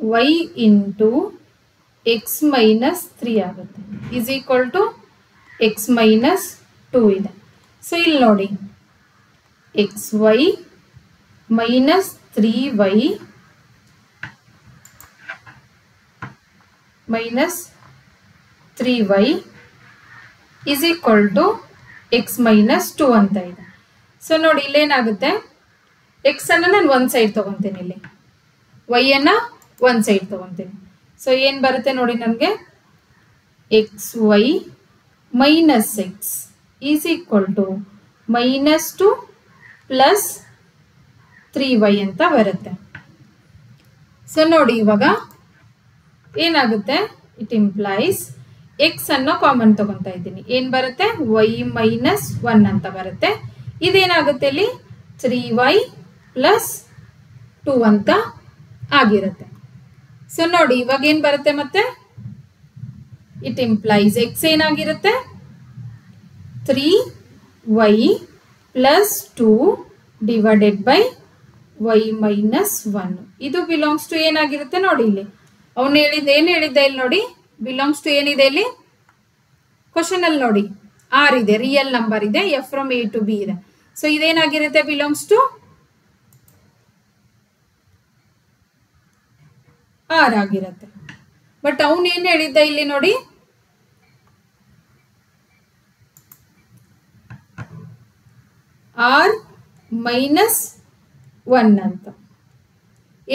Speaker 1: y into x minus three ಆಗುತ್ತೆ. Is equal to x minus two ಇದೆ. ಸೊ ಇಲ್ಲಿ ನೋಡಿ. X y minus three y minus three y is equal to x minus two ಅಂತ ಇದೆ. ಸೊ ನೋಡಿ ಇಲ್ಲೇನಾಗುತ್ತೆ? ಎಕ್ಸನ್ನು ನಾನು ಒಂದು ಸೈಡ್ ತಗೊತೀನಿ ಇಲ್ಲಿ. ವೈಯನ್ನು ಒಂದು ಸೈಡ್ ತೊಗೊತೀನಿ. ಸೊ ಏನು ಬರುತ್ತೆ ನೋಡಿ ನನಗೆ x y minus x is equal to minus two plus three y ಅಂತ ಬರುತ್ತೆ. ಸೊ ನೋಡಿ ಇವಾಗ ಏನಾಗುತ್ತೆ? ಇಟ್ ಇಂಪ್ಲೈಸ್ ಎಕ್ಸ್ ಅನ್ನೋ ಕಾಮನ್ ತಗೊತಾ ಇದ್ದೀನಿ. ಏನು ಬರುತ್ತೆ? ವೈ ಮೈನಸ್ ಒನ್ ಅಂತ ಬರುತ್ತೆ. ಇದೇನಾಗುತ್ತೆ ಇಲ್ಲಿ? ತ್ರೀ ವೈ ಪ್ಲಸ್ ಟೂ ಅಂತ ಆಗಿರುತ್ತೆ. ಸೊ ನೋಡಿ, ಇವಾಗ ಏನು ಬರುತ್ತೆ ಮತ್ತೆ? ಇಟ್ ಇಂಪ್ಲೈಸ್ ಎಕ್ಸ್ ಏನಾಗಿರುತ್ತೆ? Three y plus two divided by y minus one ಇದು ಬಿಲಾಂಗ್ಸ್ ಟು ಏನಾಗಿರುತ್ತೆ? ನೋಡಿ ಇಲ್ಲಿ. ಅವನು ಹೇಳಿದ್ದು ಏನು ಹೇಳಿದ್ದೆ ಇಲ್ಲಿ ನೋಡಿ? ಬಿಲಾಂಗ್ಸ್ ಟು ಏನಿದೆ ಇಲ್ಲಿ? ಕ್ವಶನ್ ಅಲ್ಲಿ ನೋಡಿ. ಆರ್ ಇದೆ ರಿಯಲ್ ನಂಬರ್ ಇದೆ f from A to B ಇದೆ. ಸೊ ಇದೇನಾಗಿರುತ್ತೆ? ಬಿಲಾಂಗ್ಸ್ ಟು ಆರ್ ಆಗಿರುತ್ತೆ. ಬಟ್ ಅವನ್ ಏನು ಹೇಳಿದ್ದ ಇಲ್ಲಿ ನೋಡಿ? ಆರ್ ಮೈನಸ್ ಒನ್ ಅಂತ.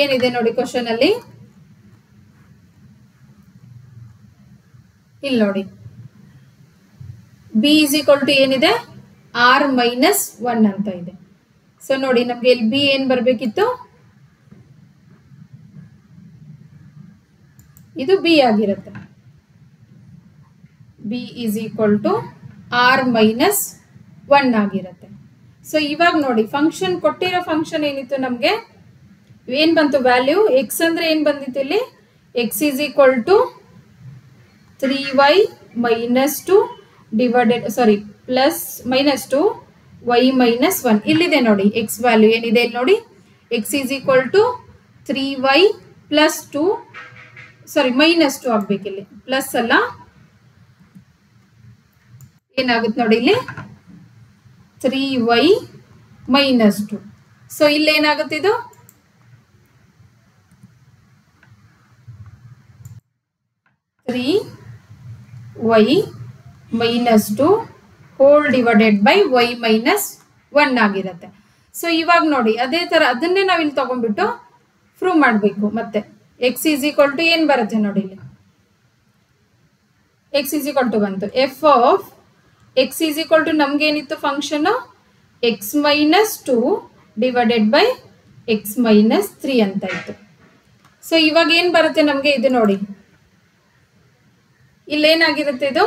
Speaker 1: ಏನಿದೆ ನೋಡಿ ಕ್ವಶನ್ ಅಲ್ಲಿ? ಇಲ್ಲಿ ನೋಡಿ. ಬಿ ಇಸ್ ಈಕ್ವಲ್ ಟು ಏನಿದೆ? ಆರ್ ಮೈನಸ್ ಒನ್ ಅಂತ ಇದೆ. ಸೊ ನೋಡಿ, ನಮ್ಗೆ ಇಲ್ಲಿ ಬಿ ಏನ್ ಬರ್ಬೇಕಿತ್ತು? ಇದು ಬಿ ಆಗಿರುತ್ತೆ. B is equal to R minus one ಆಗಿರುತ್ತೆ. ಸೊ ಇವಾಗ ನೋಡಿ ಫಂಕ್ಷನ್ ಕೊಟ್ಟಿರೋ ಫಂಕ್ಷನ್ ಏನಿತ್ತು ನಮಗೆ? ಏನ್ ಬಂತು ವ್ಯಾಲ್ಯೂ ಎಕ್ಸ್ ಅಂದ್ರೆ ಏನ್ ಬಂದಿತ್ತು ಇಲ್ಲಿ? X is equal to three y minus two divided sorry plus minus two y minus one ಇಲ್ಲಿದೆ ನೋಡಿ ಎಕ್ಸ್ ವ್ಯಾಲ್ಯೂ ಏನಿದೆ ಇಲ್ಲಿ ನೋಡಿ x is equal to three y plus two sorry minus two ಆಗ್ಬೇಕಿಲ್ಲಿ plus ಅಲ್ಲ? ಏನಾಗುತ್ತೆ ನೋಡಿ ಇಲ್ಲಿ? Three y minus two so ಇಲ್ಲಿ ಏನಾಗುತ್ತೆ ಇದು? Three y minus two whole divided by y minus one ಆಗಿರುತ್ತೆ. ಸೊ ಇವಾಗ ನೋಡಿ, ಅದೇ ಥರ ಅದನ್ನೇ ನಾವು ಇಲ್ಲಿ ತಗೊಂಡ್ಬಿಟ್ಟು ಪ್ರೂವ್ ಮಾಡಬೇಕು. ಮತ್ತೆ ಎಕ್ಸ್ ಈಸ್ ಈಕ್ವಲ್ ಟು ಏನು ಬರುತ್ತೆ ನೋಡಿ ಇಲ್ಲಿ. ಎಕ್ಸ್ ಈಸ್ ಈಕ್ವಲ್ ಟು ಬಂತು. F of x is equal to ನಮಗೇನಿತ್ತು function x minus two divided by x minus three ಅಂತ ಇತ್ತು. ಸೊ ಇವಾಗ ಏನು ಬರುತ್ತೆ ನಮಗೆ ಇದು ನೋಡಿ. ಇಲ್ಲೇನಾಗಿರುತ್ತೆ ಇದು?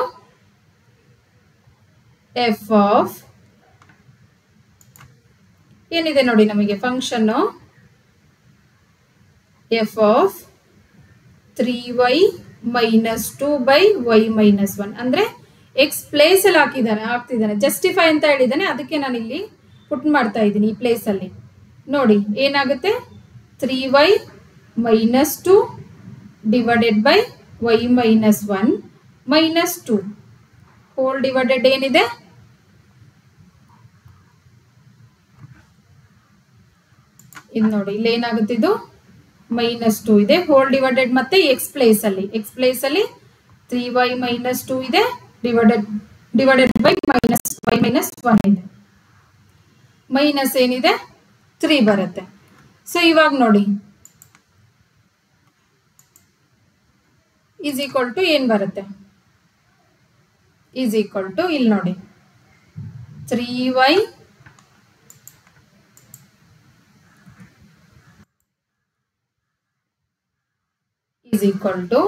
Speaker 1: ಎಫ್ ಆಫ್ ಏನಿದೆ ನೋಡಿ ನಮಗೆ function f of three y minus two by y minus one ಅಂದರೆ ಎಕ್ಸ್ ಪ್ಲೇಸಲ್ಲಿ ಹಾಕಿದ್ದಾನೆ ಹಾಕ್ತಿದ್ದಾನೆ ಜಸ್ಟಿಫೈ ಅಂತ ಹೇಳಿದ್ದಾನೆ ಅದಕ್ಕೆ ನಾನು ಇಲ್ಲಿ ಪುಟ್ ಮಾಡ್ತಾ ಇದ್ದೀನಿ ಈ ಪ್ಲೇಸಲ್ಲಿ ನೋಡಿ, ಏನಾಗುತ್ತೆ? Three y minus two divided by y minus one minus two whole divided ಏನಿದೆ? ಇದು ನೋಡಿ, ಇಲ್ಲಿ ಏನಾಗುತ್ತಿದ್ದು ಮೈನಸ್ ಟು ಇದೆ. ಹೋಲ್ ಡಿವೈಡೆಡ್ ಮತ್ತೆ ಎಕ್ಸ್ ಪ್ಲೇಸ್ ಅಲ್ಲಿ. ಎಕ್ಸ್ ಪ್ಲೇಸ್ ಅಲ್ಲಿ ತ್ರೀ ವೈ ಮೈನಸ್ ಟು ಇದೆ. Divided divided by minus y minus one ಇದೆ. ಮೈನಸ್ ಏನಿದೆ? ತ್ರೀ ಬರುತ್ತೆ. ಸೊ ಇವಾಗ ನೋಡಿ. ಈಸ್ ಈಕ್ವಲ್ ಟು ಏನು ಬರುತ್ತೆ? ಈಸ್ ಈಕ್ವಲ್ ಟು ಇಲ್ಲಿ ನೋಡಿ. Three y is equal to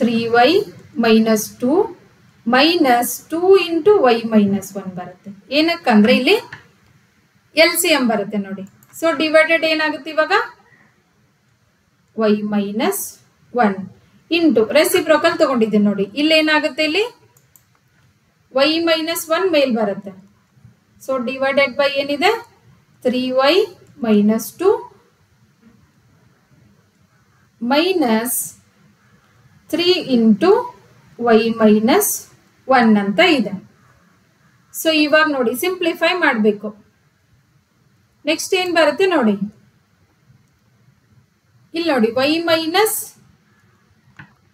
Speaker 1: three y minus two minus two into y minus one ಬರುತ್ತೆ. ಏನಕ್ಕಂದ್ರೆ ಇಲ್ಲಿ ಎಲ್ ಸಿ ಎಂ ಬರುತ್ತೆ ನೋಡಿ. ಸೊ ಡಿವೈಡೆಡ್ ಏನಾಗುತ್ತೆ ಇವಾಗ? Y minus one into reciprocal ತಗೊಂಡಿದ್ದೀನಿ ನೋಡಿ. ಇಲ್ಲಿ ಏನಾಗುತ್ತೆ ಇಲ್ಲಿ? ವೈ ಮೈನಸ್ ಒನ್ ಮೇಲ್ ಬರುತ್ತೆ. ಸೊ ಡಿವೈಡೆಡ್ ಬೈ ಏನಿದೆ? Three y minus two minus three into y minus one ಅಂತ ಇದೆ. ಸೊ ಇವಾಗ ನೋಡಿ ಸಿಂಪ್ಲಿಫೈ ಮಾಡಬೇಕು. ನೆಕ್ಸ್ಟ್ ಏನು ಬರುತ್ತೆ ನೋಡಿ? ಇಲ್ಲಿ ನೋಡಿ ವೈ ಮೈನಸ್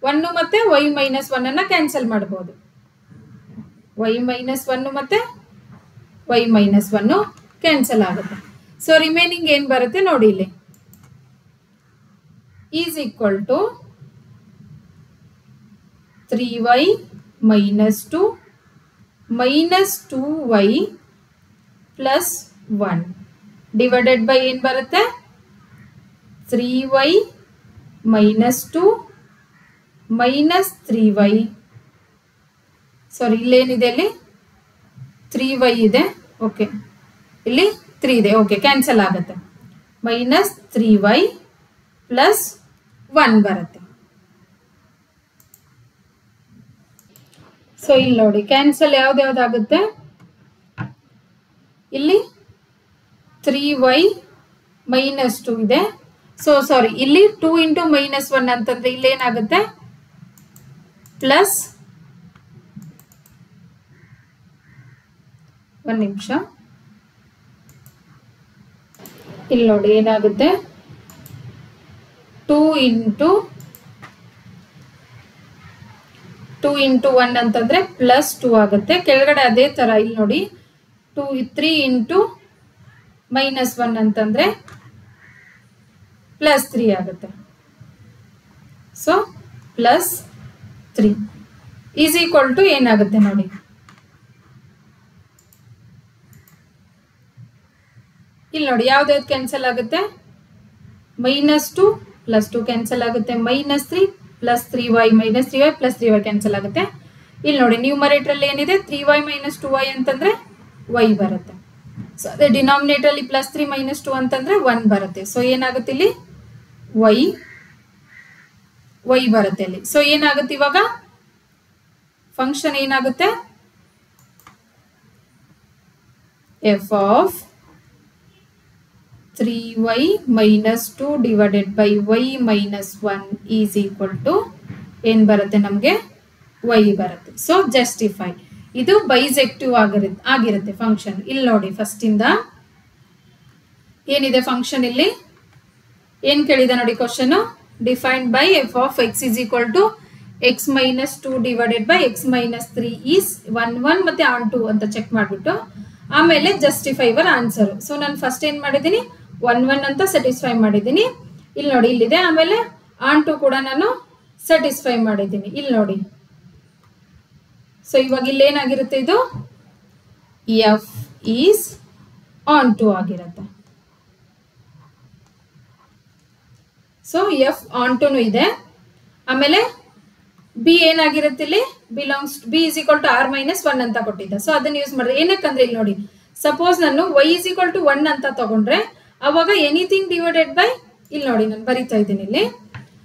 Speaker 1: ಒನ್ನು ಮತ್ತೆ ವೈ ಮೈನಸ್ ಒನ್ನನ್ನು ಕ್ಯಾನ್ಸಲ್ ಮಾಡಬಹುದು ವೈ ಮೈನಸ್ ಒನ್ನು ಮತ್ತೆ ವೈ ಮೈನಸ್ ಒನ್ನು ಕ್ಯಾನ್ಸಲ್ ಆಗುತ್ತೆ. ಸೊ ರಿಮೈನಿಂಗ್ ಏನು ಬರುತ್ತೆ ನೋಡಿ ಇಲ್ಲಿ. Is equal to three y minus two minus two y plus one divided by ಏನು ಬರುತ್ತೆ? 3y minus 2 minus 3y sorry ಇಲ್ಲೇನಿದೆ ಇಲ್ಲಿ? ತ್ರೀ ವೈ ಇದೆ. ಓಕೆ ಇಲ್ಲಿ ತ್ರೀ ಇದೆ. ಓಕೆ ಕ್ಯಾನ್ಸಲ್ ಆಗುತ್ತೆ. Minus three y plus one ಬರುತ್ತೆ. ಸೊ ಇಲ್ಲಿ ನೋಡಿ ಕ್ಯಾನ್ಸಲ್ ಯಾವ್ದ್ಯಾವ್ದಾಗುತ್ತೆ? ಇಲ್ಲಿ ತ್ರೀ ವೈ ಮೈನಸ್ ಟು ಇದೆ. ಸೊ ಸಾರಿ ಇಲ್ಲಿ ಟೂ ಇಂಟು ಮೈನಸ್ ಒನ್ ಅಂತಂದ್ರೆ ಇಲ್ಲಿ ಏನಾಗುತ್ತೆ ಪ್ಲಸ್ ಒಂದು ನಿಮಿಷ. ಇಲ್ಲಿ ನೋಡಿ ಏನಾಗುತ್ತೆ? Two into two into one ಅಂತಂದರೆ ಪ್ಲಸ್ ಟೂ ಆಗುತ್ತೆ. ಕೆಳಗಡೆ ಅದೇ ಥರ ಇಲ್ಲಿ ನೋಡಿ. Two three into minus one ಅಂತಂದರೆ ಪ್ಲಸ್ ತ್ರೀ ಆಗುತ್ತೆ. So plus three is equal to ಏನಾಗುತ್ತೆ ನೋಡಿ? ಇಲ್ಲಿ ನೋಡಿ ಯಾವ್ದಾವ್ದು ಕ್ಯಾನ್ಸಲ್ ಆಗುತ್ತೆ? Minus two plus two cancel ಆಗುತ್ತೆ. Minus three plus three y minus three y plus three y cancel ಆಗುತ್ತೆ. ಇಲ್ಲಿ ನೋಡಿ ನ್ಯೂಮರೇಟ್ರಲ್ಲಿ ಏನಿದೆ? Three y minus two y ಅಂತಂದ್ರೆ ವೈ ಬರುತ್ತೆ. ಸೊ ಅದೇ ಡಿನಾಮಿನೇಟ್ರಲ್ಲಿ ಪ್ಲಸ್ ತ್ರೀ ಮೈನಸ್ ಟು ಅಂತಂದ್ರೆ ಒನ್ ಬರುತ್ತೆ. ಸೊ ಏನಾಗುತ್ತೆ ಇಲ್ಲಿ? ವೈ ವೈ ಬರುತ್ತೆ ಅಲ್ಲಿ. ಸೊ ಏನಾಗುತ್ತೆ ಇವಾಗ? ಫಂಕ್ಷನ್ ಏನಾಗುತ್ತೆ? F of three y minus two divided by y minus one is equal to ಏನ್ ಬರುತ್ತೆ ನಮಗೆ? ವೈ ಬರುತ್ತೆ. ಸೊ ಜಸ್ಟಿಫೈ ಇದು ಬೈಸೆಕ್ಟಿವ್ ಆಗಿರುತ್ತೆ ಆಗಿರುತ್ತೆ ಫಂಕ್ಷನ್ ಇಲ್ಲಿ ನೋಡಿ ಫಸ್ಟ್ ಇಂದ ಏನಿದೆ ಫಂಕ್ಷನ್ ಇಲ್ಲಿ? ಏನ್ ಕೇಳಿದೆ ನೋಡಿ question defined by f of x is equal to x minus two divided by x minus three is one one ಮತ್ತೆ ಆನ್ ಟು ಅಂತ ಚೆಕ್ ಮಾಡಿಬಿಟ್ಟು ಆಮೇಲೆ ಜಸ್ಟಿಫೈ ವರ್ ಆನ್ಸರ್ ಸೊ ನಾನು ಫಸ್ಟ್ ಏನು ಮಾಡಿದ್ದೀನಿ? ಒನ್ ಒನ್ ಅಂತ ಸ್ಯಾಟಿಸ್ಫೈ ಮಾಡಿದ್ದೀನಿ. ಇಲ್ಲಿ ನೋಡಿ, ಇಲ್ಲಿದೆ. ಆಮೇಲೆ ಆನ್ ಟು ಕೂಡ ನಾನು ಸ್ಯಾಟಿಸ್ಫೈ ಮಾಡಿದ್ದೀನಿ. ಇಲ್ಲಿ ನೋಡಿ. ಸೊ ಇವಾಗ ಇಲ್ಲೇನಾಗಿರುತ್ತೆ ಇದು? ಎಫ್ ಈಸ್ ಆನ್ ಟು ಆಗಿರುತ್ತೆ. ಸೊ ಎಫ್ ಆನ್ ಟುನು ಇದೆ. ಆಮೇಲೆ ಬಿ ಏನಾಗಿರುತ್ತೆ ಇಲ್ಲಿ? Belongs B is equal to R minus one ಅಂತ ಕೊಟ್ಟಿದ್ದ. ಸೊ ಅದನ್ನ ಯೂಸ್ ಮಾಡಿದ್ರೆ ಏನಕ್ಕಂದ್ರೆ ಇಲ್ಲಿ ನೋಡಿ. ಸಪೋಸ್ ನಾನು y is equal to one ಅಂತ ತಗೊಂಡ್ರೆ, ಅವಾಗ ಎನಿಥಿಂಗ್ ಡಿವೈಡೆಡ್ ಬೈ ಇಲ್ಲಿ ನೋಡಿ, ನಾನು ಬರಿತಾ ಇದ್ದೀನಿ ಇಲ್ಲಿ.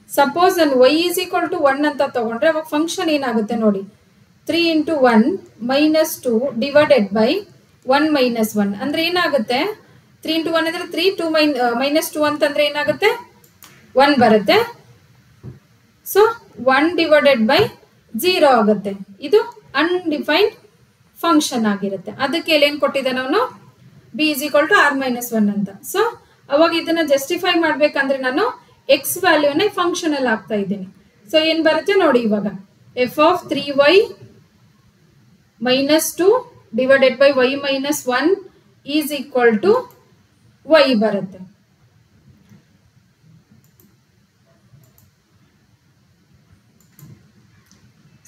Speaker 1: ಸಪೋಸ್ ನಾನು y is equal to one ಅಂತ ತಗೊಂಡ್ರೆ, ಅವಾಗ ಫಂಕ್ಷನ್ ಏನಾಗುತ್ತೆ ನೋಡಿ. Three into one minus two divided by one minus one ಅಂದ್ರೆ ಏನಾಗುತ್ತೆ? ತ್ರೀ ಇಂಟು ಒನ್ ಅಂದ್ರೆ three two min minus two ಅಂತಂದ್ರೆ ಏನಾಗುತ್ತೆ? ಒನ್ ಬರುತ್ತೆ. So one divided by zero ಆಗುತ್ತೆ. ಇದು ಅನ್ಡಿಫೈನ್ಡ್ ಫಂಕ್ಷನ್ ಆಗಿರುತ್ತೆ. ಅದಕ್ಕೆ ಇಲ್ಲಿ ಏನ್ ಕೊಟ್ಟಿದ್ದಾನೆ ಅವನು B is equal to R minus one ಅಂತ. ಸೊ ಅವಾಗ ಇದನ್ನ ಜಸ್ಟಿಫೈ ಮಾಡ್ಬೇಕಂದ್ರೆ ನಾನು ಎಕ್ಸ್ ವ್ಯಾಲ್ಯೂನೇ ಫಂಕ್ಷನ್ ಅಲ್ಲಿ ಹಾಕ್ತಾ ಇದ್ದೀನಿ. ಸೊ ಏನು ಬರುತ್ತೆ ನೋಡಿ ಇವಾಗ. F of three y minus two divided by y minus one is equal to y ಬರುತ್ತೆ.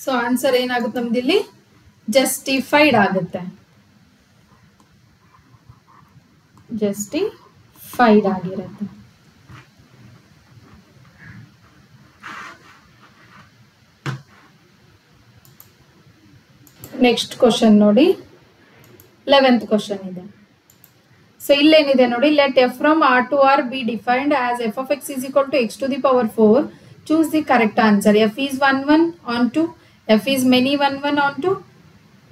Speaker 1: ಸೊ ಆನ್ಸರ್ ಏನಾಗುತ್ತೆ ನಮ್ದಿಲ್ಲಿ ಜಸ್ಟಿಫೈಡ್ ಆಗುತ್ತೆ. ಜಸ್ಟಿಫೈಡ್ ಆಗಿರುತ್ತೆ. ನೆಕ್ಸ್ಟ್ ಕ್ವಶನ್ ನೋಡಿ. ಲೆವೆಂತ್ ಕ್ವಶನ್ ಇದೆ. ಸೊ ಇಲ್ಲೇನಿದೆ ನೋಡಿ let f from R to R be defined as f of x is equal to x to the power four choose the correct answer. F is 1 1 on 2 f is many 1 1 on 2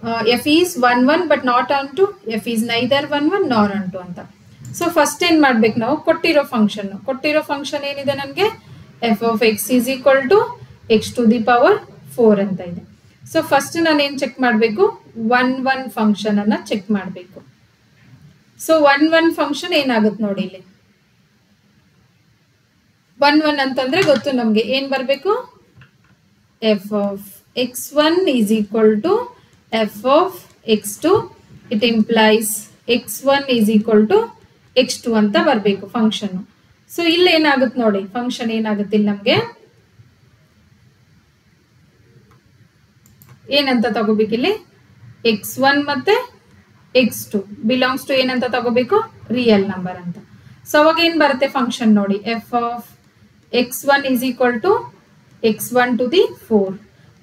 Speaker 1: uh, f is 1 1 but not on 2 f is neither 1 1 nor on 2 ಅಂತ. ಸೊ ಫಸ್ಟ್ ಏನು ಮಾಡ್ಬೇಕು ನಾವು? ಕೊಟ್ಟಿರೋ ಫಂಕ್ಷನ್ ಕೊಟ್ಟಿರೋ ಫಂಕ್ಷನ್ ಏನಿದೆ ನನಗೆ? F of x is equal to x to the power four ಅಂತ ಇದೆ. ಸೊ ಫಸ್ಟ್ ನಾನು ಏನು ಚೆಕ್ ಮಾಡಬೇಕು? ಒನ್ ಒನ್ ಫಂಕ್ಷನ್ ಅನ್ನ ಚೆಕ್ ಮಾಡಬೇಕು. ಸೊ ಒನ್ ಒನ್ ಫಂಕ್ಷನ್ ಏನಾಗುತ್ತೆ ನೋಡಿ ಇಲ್ಲಿ. ಒನ್ ಒನ್ ಅಂತಂದ್ರೆ ಗೊತ್ತು ನಮಗೆ. ಏನು ಬರಬೇಕು? F of x one is equal to f of x two it implies x one is equal to x two ಅಂತ ಬರಬೇಕು ಫಂಕ್ಷನ್ ಸೊ ಇಲ್ಲಿ ಏನಾಗುತ್ತೆ ನೋಡಿ ಫಂಕ್ಷನ್ ಏನಾಗುತ್ತೆ ಇಲ್ಲಿ ನಮಗೆ? ಏನಂತ ತಗೋಬೇಕಿಲ್ಲಿ ಎಕ್ಸ್ ಒನ್ ಮತ್ತೆ ಎಕ್ಸ್ ಟು ಬಿಲಾಂಗ್ಸ್ ಟು ಏನಂತ ತಗೋಬೇಕು? ರಿಯಲ್ ನಂಬರ್ ಅಂತ. ಸೊ ಅವಾಗ ಏನು ಬರುತ್ತೆ ಫಂಕ್ಷನ್ ನೋಡಿ? F of x one is equal to x one to the four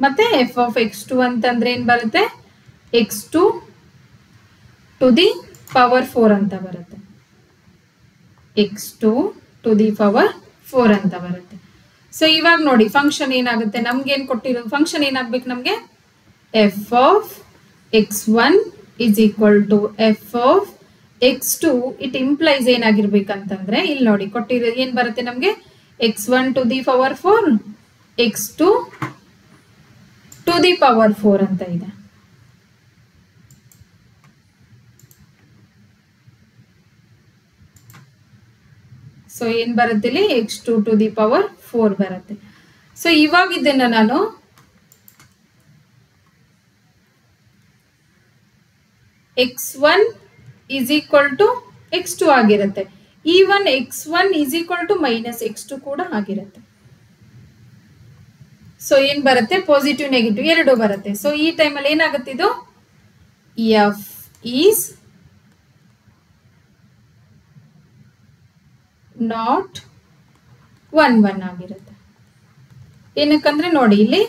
Speaker 1: ಮತ್ತೆ ಎಫ್ ಆಫ್ ಎಕ್ಸ್ ಟು ಅಂತಂದ್ರೆ ಏನ್ ಬರುತ್ತೆ? X two to the power four ಅಂತ ಬರುತ್ತೆ. X two to the power four ಅಂತ ಬರುತ್ತೆ. ಸೊ ಇವಾಗ ನೋಡಿ ಫಂಕ್ಷನ್ ಏನಾಗುತ್ತೆ? ನಮ್ಗೆ ಏನ್ ಕೊಟ್ಟಿರೋ ಫಂಕ್ಷನ್ ಏನಾಗ್ಬೇಕು ನಮ್ಗೆ? F of x one is equal to f of x two it implies ಏನಾಗಿರ್ಬೇಕಂತಂದ್ರೆ, ಇಲ್ಲಿ ನೋಡಿ ಕೊಟ್ಟಿರೋ ಏನ್ ಬರುತ್ತೆ ನಮ್ಗೆ? X one to the power four x two to the power four ಅಂತ ಇದೆ. ಸೊ ಏನ್ ಬರುತ್ತೆ ಇಲ್ಲಿ? X two to the power four ಬರುತ್ತೆ. ಸೊ ಇವಾಗ ಇದನ್ನ ನಾನು x one is equal to x two ಆಗಿರುತ್ತೆ. ಈ one x one is equal to minus x two ಕೂಡ ಆಗಿರುತ್ತೆ. ಸೊ ಏನು ಬರುತ್ತೆ? ಪಾಸಿಟಿವ್ ನೆಗೆಟಿವ್ ಎರಡು ಬರುತ್ತೆ. ಸೊ ಈ ಟೈಮಲ್ಲಿ ಏನಾಗುತ್ತೆ ಇದು? F is not one one ಆಗಿರುತ್ತೆ. ಏನಕ್ಕಂದ್ರೆ ನೋಡಿ, ಇಲ್ಲಿ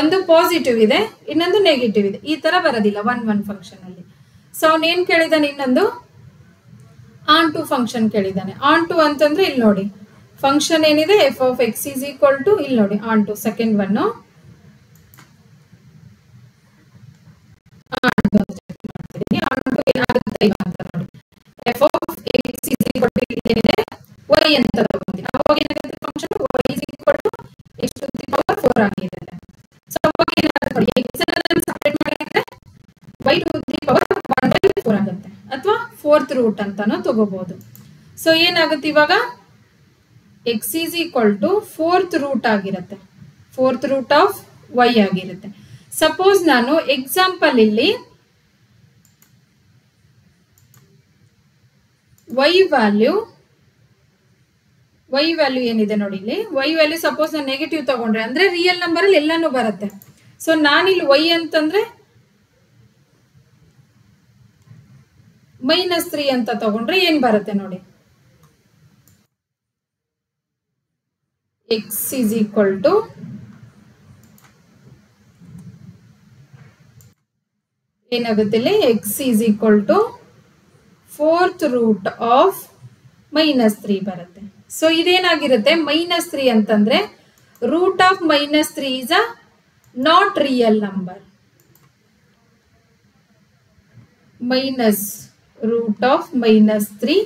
Speaker 1: ಒಂದು ಪಾಸಿಟಿವ್ ಇದೆ, ಇನ್ನೊಂದು ನೆಗೆಟಿವ್ ಇದೆ. ಈ ತರ ಬರೋದಿಲ್ಲ ಒನ್ ಒನ್ ಫಂಕ್ಷನ್ ಅಲ್ಲಿ. ಸೊ ಅವನೇನು ಕೇಳಿದಾನೆ? ಇನ್ನೊಂದು ಆನ್ ಟು ಫಂಕ್ಷನ್ ಕೇಳಿದಾನೆ. ಆನ್ ಟು ಅಂತಂದ್ರೆ ಇಲ್ಲಿ ನೋಡಿ. ಫಂಕ್ಷನ್ ಏನಿದೆ? F of x is equal to ಇಲ್ಲಿ ನೋಡಿ onto second one f of x is equal to ಅಂತ ವೈ ಪವರ್ ಆಗಿರುತ್ತೆ. ಸೊ ಅವಾಗ ಎಕ್ಸ್ ಮಾಡಿದ್ರೆ ವೈ ಪವರ್ ಒನ್ ಆಗುತ್ತೆ. ಅಥವಾ ಫೋರ್ತ್ ರೂಟ್ ಅಂತಾನು ತಗೋಬಹುದು ಸೊ ಏನಾಗುತ್ತೆ ಇವಾಗ? X is equal to fourth root ಆಗಿರುತ್ತೆ. ಫೋರ್ತ್ ರೂಟ್ ಆಫ್ ವೈ ಆಗಿರುತ್ತೆ. ಸಪೋಸ್ ನಾನು ಎಕ್ಸಾಂಪಲ್ ಇಲ್ಲಿ ವೈ ವ್ಯಾಲ್ಯೂ ವೈ ವ್ಯಾಲ್ಯೂ ಏನಿದೆ ನೋಡಿ ಇಲ್ಲಿ. ವೈ ವ್ಯಾಲ್ಯೂ ಸಪೋಸ್ ನಾನು ನೆಗೆಟಿವ್ ತಗೊಂಡ್ರೆ, ಅಂದ್ರೆ ರಿಯಲ್ ನಂಬರ್ ಅಲ್ಲಿ ಎಲ್ಲಾನು ಬರುತ್ತೆ. ಸೊ ನಾನಿಲ್ಲಿ ವೈ ಅಂತಂದ್ರೆ ಮೈನಸ್ ತ್ರೀ ಅಂತ ತಗೊಂಡ್ರೆ ಏನು ಬರುತ್ತೆ ನೋಡಿ. ಎಕ್ಸ್ is equal ಟು ಏನಾಗುತ್ತೆ ಇಲ್ಲಿ x is equal to fourth root of minus three ಬರುತ್ತೆ. ಸೊ ಇದೇನಾಗಿರುತ್ತೆ? ಮೈನಸ್ ತ್ರೀ ಅಂತಂದ್ರೆ root of minus three is a not real number minus root of minus three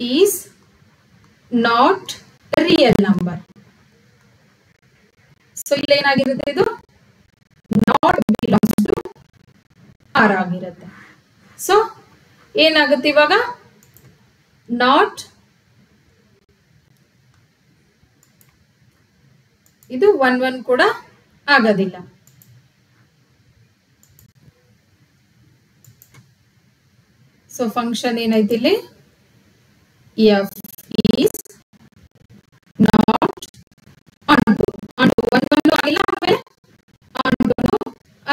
Speaker 1: is not real number so ಇಲ್ಲಿ ಏನಾಗಿರುತ್ತೆ ಇದು? ನಾಟ್ ಬಿಲಾಂಗ್ಸ್ ಟು ಆರ್ ಆಗಿರುತ್ತೆ. ಸೊ ಏನಾಗುತ್ತೆ ಇವಾಗ? ನಾಟ್ ಇದು ಒನ್ ಒನ್ ಕೂಡ ಆಗೋದಿಲ್ಲ. ಸೊ ಫಂಕ್ಷನ್ ಏನೈತಿ ಇಲ್ಲಿ ಎಫ್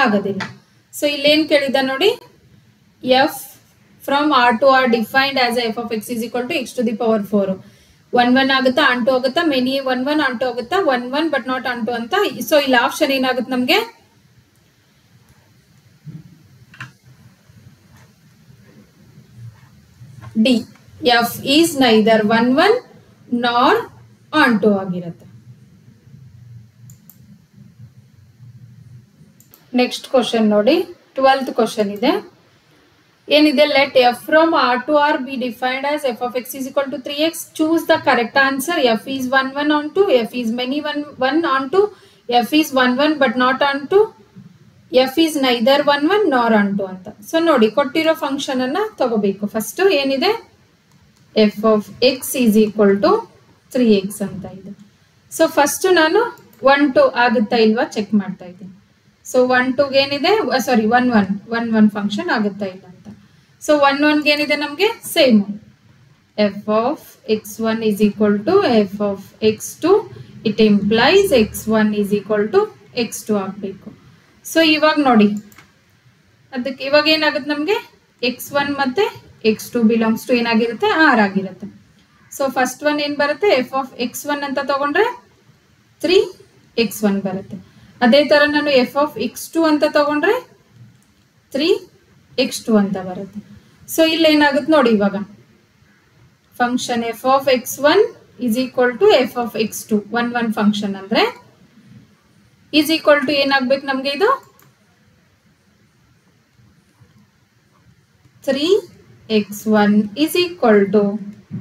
Speaker 1: ಆಗೋದಿಲ್ಲ. ಸೊ ಇಲ್ಲೇನು ಕೇಳಿದ್ದ ನೋಡಿ f from R to R defined as f of x is equal to x to the power four one one ಆಗುತ್ತಾ ಆನ್ ಟು ಆಗುತ್ತಾ many one one onto ಆಗುತ್ತಾ one one but not onto ಅಂತ. ಸೊ ಇಲ್ಲಿ ಆಪ್ಷನ್ ಏನಾಗುತ್ತೆ ನಮಗೆ? D f is neither one one nor onto ಆಗಿರುತ್ತೆ. ನೆಕ್ಸ್ಟ್ ಕ್ವಶನ್ ನೋಡಿ. ಟ್ವೆಲ್ತ್ ಕ್ವಶನ್ ಇದೆ. ಏನಿದೆ? Let f from R to R be defined as f of x is equal to three x choose the correct answer f is one one onto f is many one one onto f is one one but not onto f is neither one one nor onto ಅಂತ. ಸೊ ನೋಡಿ, ಕೊಟ್ಟಿರೋ ಫಂಕ್ಷನ್ ಅನ್ನ ತಗೋಬೇಕು. ಫಸ್ಟ್ ಏನಿದೆ? F of x is equal to three x ಅಂತ ಇದೆ. ಸೊ ಫಸ್ಟ್ ನಾನು ಒನ್ ಟು ಆಗುತ್ತಾ ಇಲ್ವಾ? ಚೆಕ್ ಮಾಡ್ತಾ ಇದ್ದೀನಿ. ಸೊ ಒನ್ ಟುಗೆ ಏನಿದೆ? Sorry one one one one function ಆಗುತ್ತಾ ಇಲ್ಲ ಅಂತ. ಸೊ ಒನ್ ಒನ್ಗೆ ಏನಿದೆ ನಮಗೆ? Same f of x one is equal to f of x two it implies x one is equal to x two ಆಗಬೇಕು. ಸೊ ಇವಾಗ ನೋಡಿ. ಅದಕ್ಕೆ ಇವಾಗ ಏನಾಗುತ್ತೆ ನಮಗೆ? ಎಕ್ಸ್ ಒನ್ ಮತ್ತು ಎಕ್ಸ್ ಟು ಬಿಲಾಂಗ್ಸ್ ಟು ಏನಾಗಿರುತ್ತೆ? ಆರ್ ಆಗಿರುತ್ತೆ. ಸೊ ಫಸ್ಟ್ ಒನ್ ಏನು ಬರುತ್ತೆ? ಎಫ್ ಆಫ್ ಎಕ್ಸ್ ಒನ್ ಅಂತ ತಗೊಂಡ್ರೆ ತ್ರೀ ಎಕ್ಸ್ ಒನ್ ಬರುತ್ತೆ. ಅದೇ ಥರ ನಾನು ಎಫ್ ಆಫ್ ಎಕ್ಸ್ ಟು ಅಂತ ತಗೊಂಡ್ರೆ ತ್ರೀ ಎಕ್ಸ್ ಟು ಅಂತ ಬರುತ್ತೆ. ಸೊ ಇಲ್ಲಿ ಏನಾಗುತ್ತೆ ನೋಡಿ ಇವಾಗ. Function f of x one is equal to f of x two one one function ಅಂದ್ರೆ ಈಸ್ ಈಕ್ವಲ್ ಟು ಏನಾಗ್ಬೇಕು ನಮಗೆ ಇದು? Three x one is equal to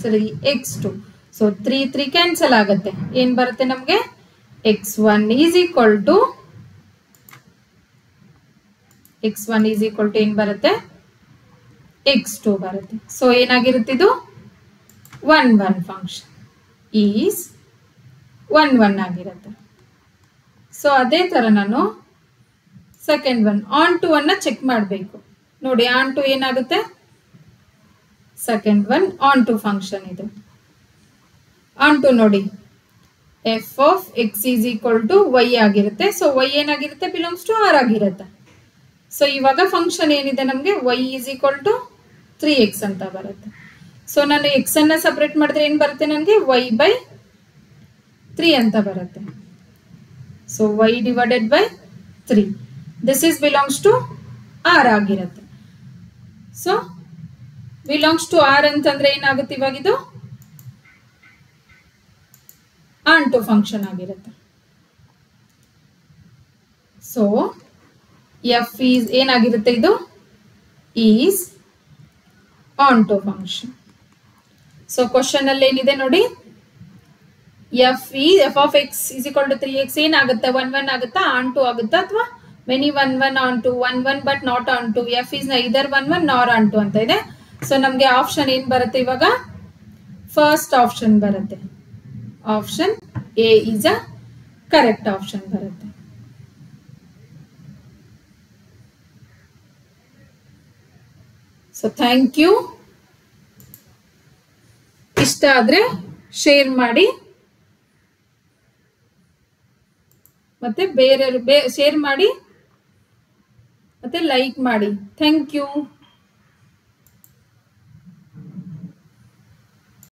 Speaker 1: three x two so three three cancel ಆಗುತ್ತೆ. ಏನು ಬರುತ್ತೆ ನಮಗೆ? X one equal to to x one to ಏನ್ ಬರುತ್ತೆ? ಎಕ್ಸ್ ಟು ಬರುತ್ತೆ. ಸೊ ಏನಾಗಿರುತ್ತೆ ಇದು? One one function is one one ಆಗಿರುತ್ತೆ. ಸೊ ಅದೇ ಥರ ನಾನು ಸೆಕೆಂಡ್ ಒನ್ ಆನ್ ಟು ಅನ್ನ ಚೆಕ್ ಮಾಡಬೇಕು. ನೋಡಿ ಆನ್ ಟು ಏನಾಗುತ್ತೆ? Second one onto function ಇದು. ಆನ್ ಟು ನೋಡಿ. F of x is equal to y ಆಗಿರುತ್ತೆ. ಸೊ ವೈ ಏನಾಗಿರುತ್ತೆ? ಬಿಲಾಂಗ್ಸ್ ಟು ಆರ್ ಆಗಿರುತ್ತೆ. ಸೊ ಇವಾಗ ಫಂಕ್ಷನ್ ಏನಿದೆ ನಮಗೆ? Y is equal to three x ಅಂತ ಬರುತ್ತೆ. ಸೊ ನಾನು ಎಕ್ಸ್ ಅನ್ನ ಸಪ್ರೇಟ್ ಮಾಡಿದ್ರೆ ಏನು ಬರುತ್ತೆ ನನಗೆ? ವೈ ಬೈ ತ್ರೀ ಅಂತ ಬರುತ್ತೆ. So y divided by three this is belongs to R ಆಗಿರುತ್ತೆ. ಸೊ ಬಿಲಾಂಗ್ಸ್ ಟು ಆರ್ ಅಂತಂದ್ರೆ ಏನಾಗುತ್ತೆ ಇವಾಗ ಇದು ಆನ್ ಟು ಫಂಕ್ಷನ್ ಆಗಿರುತ್ತೆ. ಸೊ ಎಫ್ ಈಸ್ ಏನಾಗಿರುತ್ತೆ ಇದು? Is onto function so question ಅಲ್ಲಿ ಏನಿದೆ ನೋಡಿ? F e f of x is equal to three x ಏನಾಗುತ್ತೆ? ಒನ್ ಒನ್ ಆಗುತ್ತಾ? ಆನ್ ಟು ಆಗುತ್ತಾ? ಅಥವಾ many one one onto one one but not onto f is either one one nor onto ಅಂತ ಇದೆ. ಸೊ ನಮಗೆ ಆಪ್ಷನ್ ಏನ್ ಬರುತ್ತೆ ಇವಾಗ? ಫಸ್ಟ್ ಆಪ್ಷನ್ ಬರುತ್ತೆ. Option A is a correct option ಬರುತ್ತೆ. ಸೊ ಥ್ಯಾಂಕ್ ಯು ಇಷ್ಟ ಆದ್ರೆ ಶೇರ್ ಮಾಡಿ. ಮತ್ತೆ ಬೇರೆಯವರು ಬೇ ಶೇರ್ ಮಾಡಿ. ಮತ್ತೆ ಲೈಕ್ ಮಾಡಿ. Thank you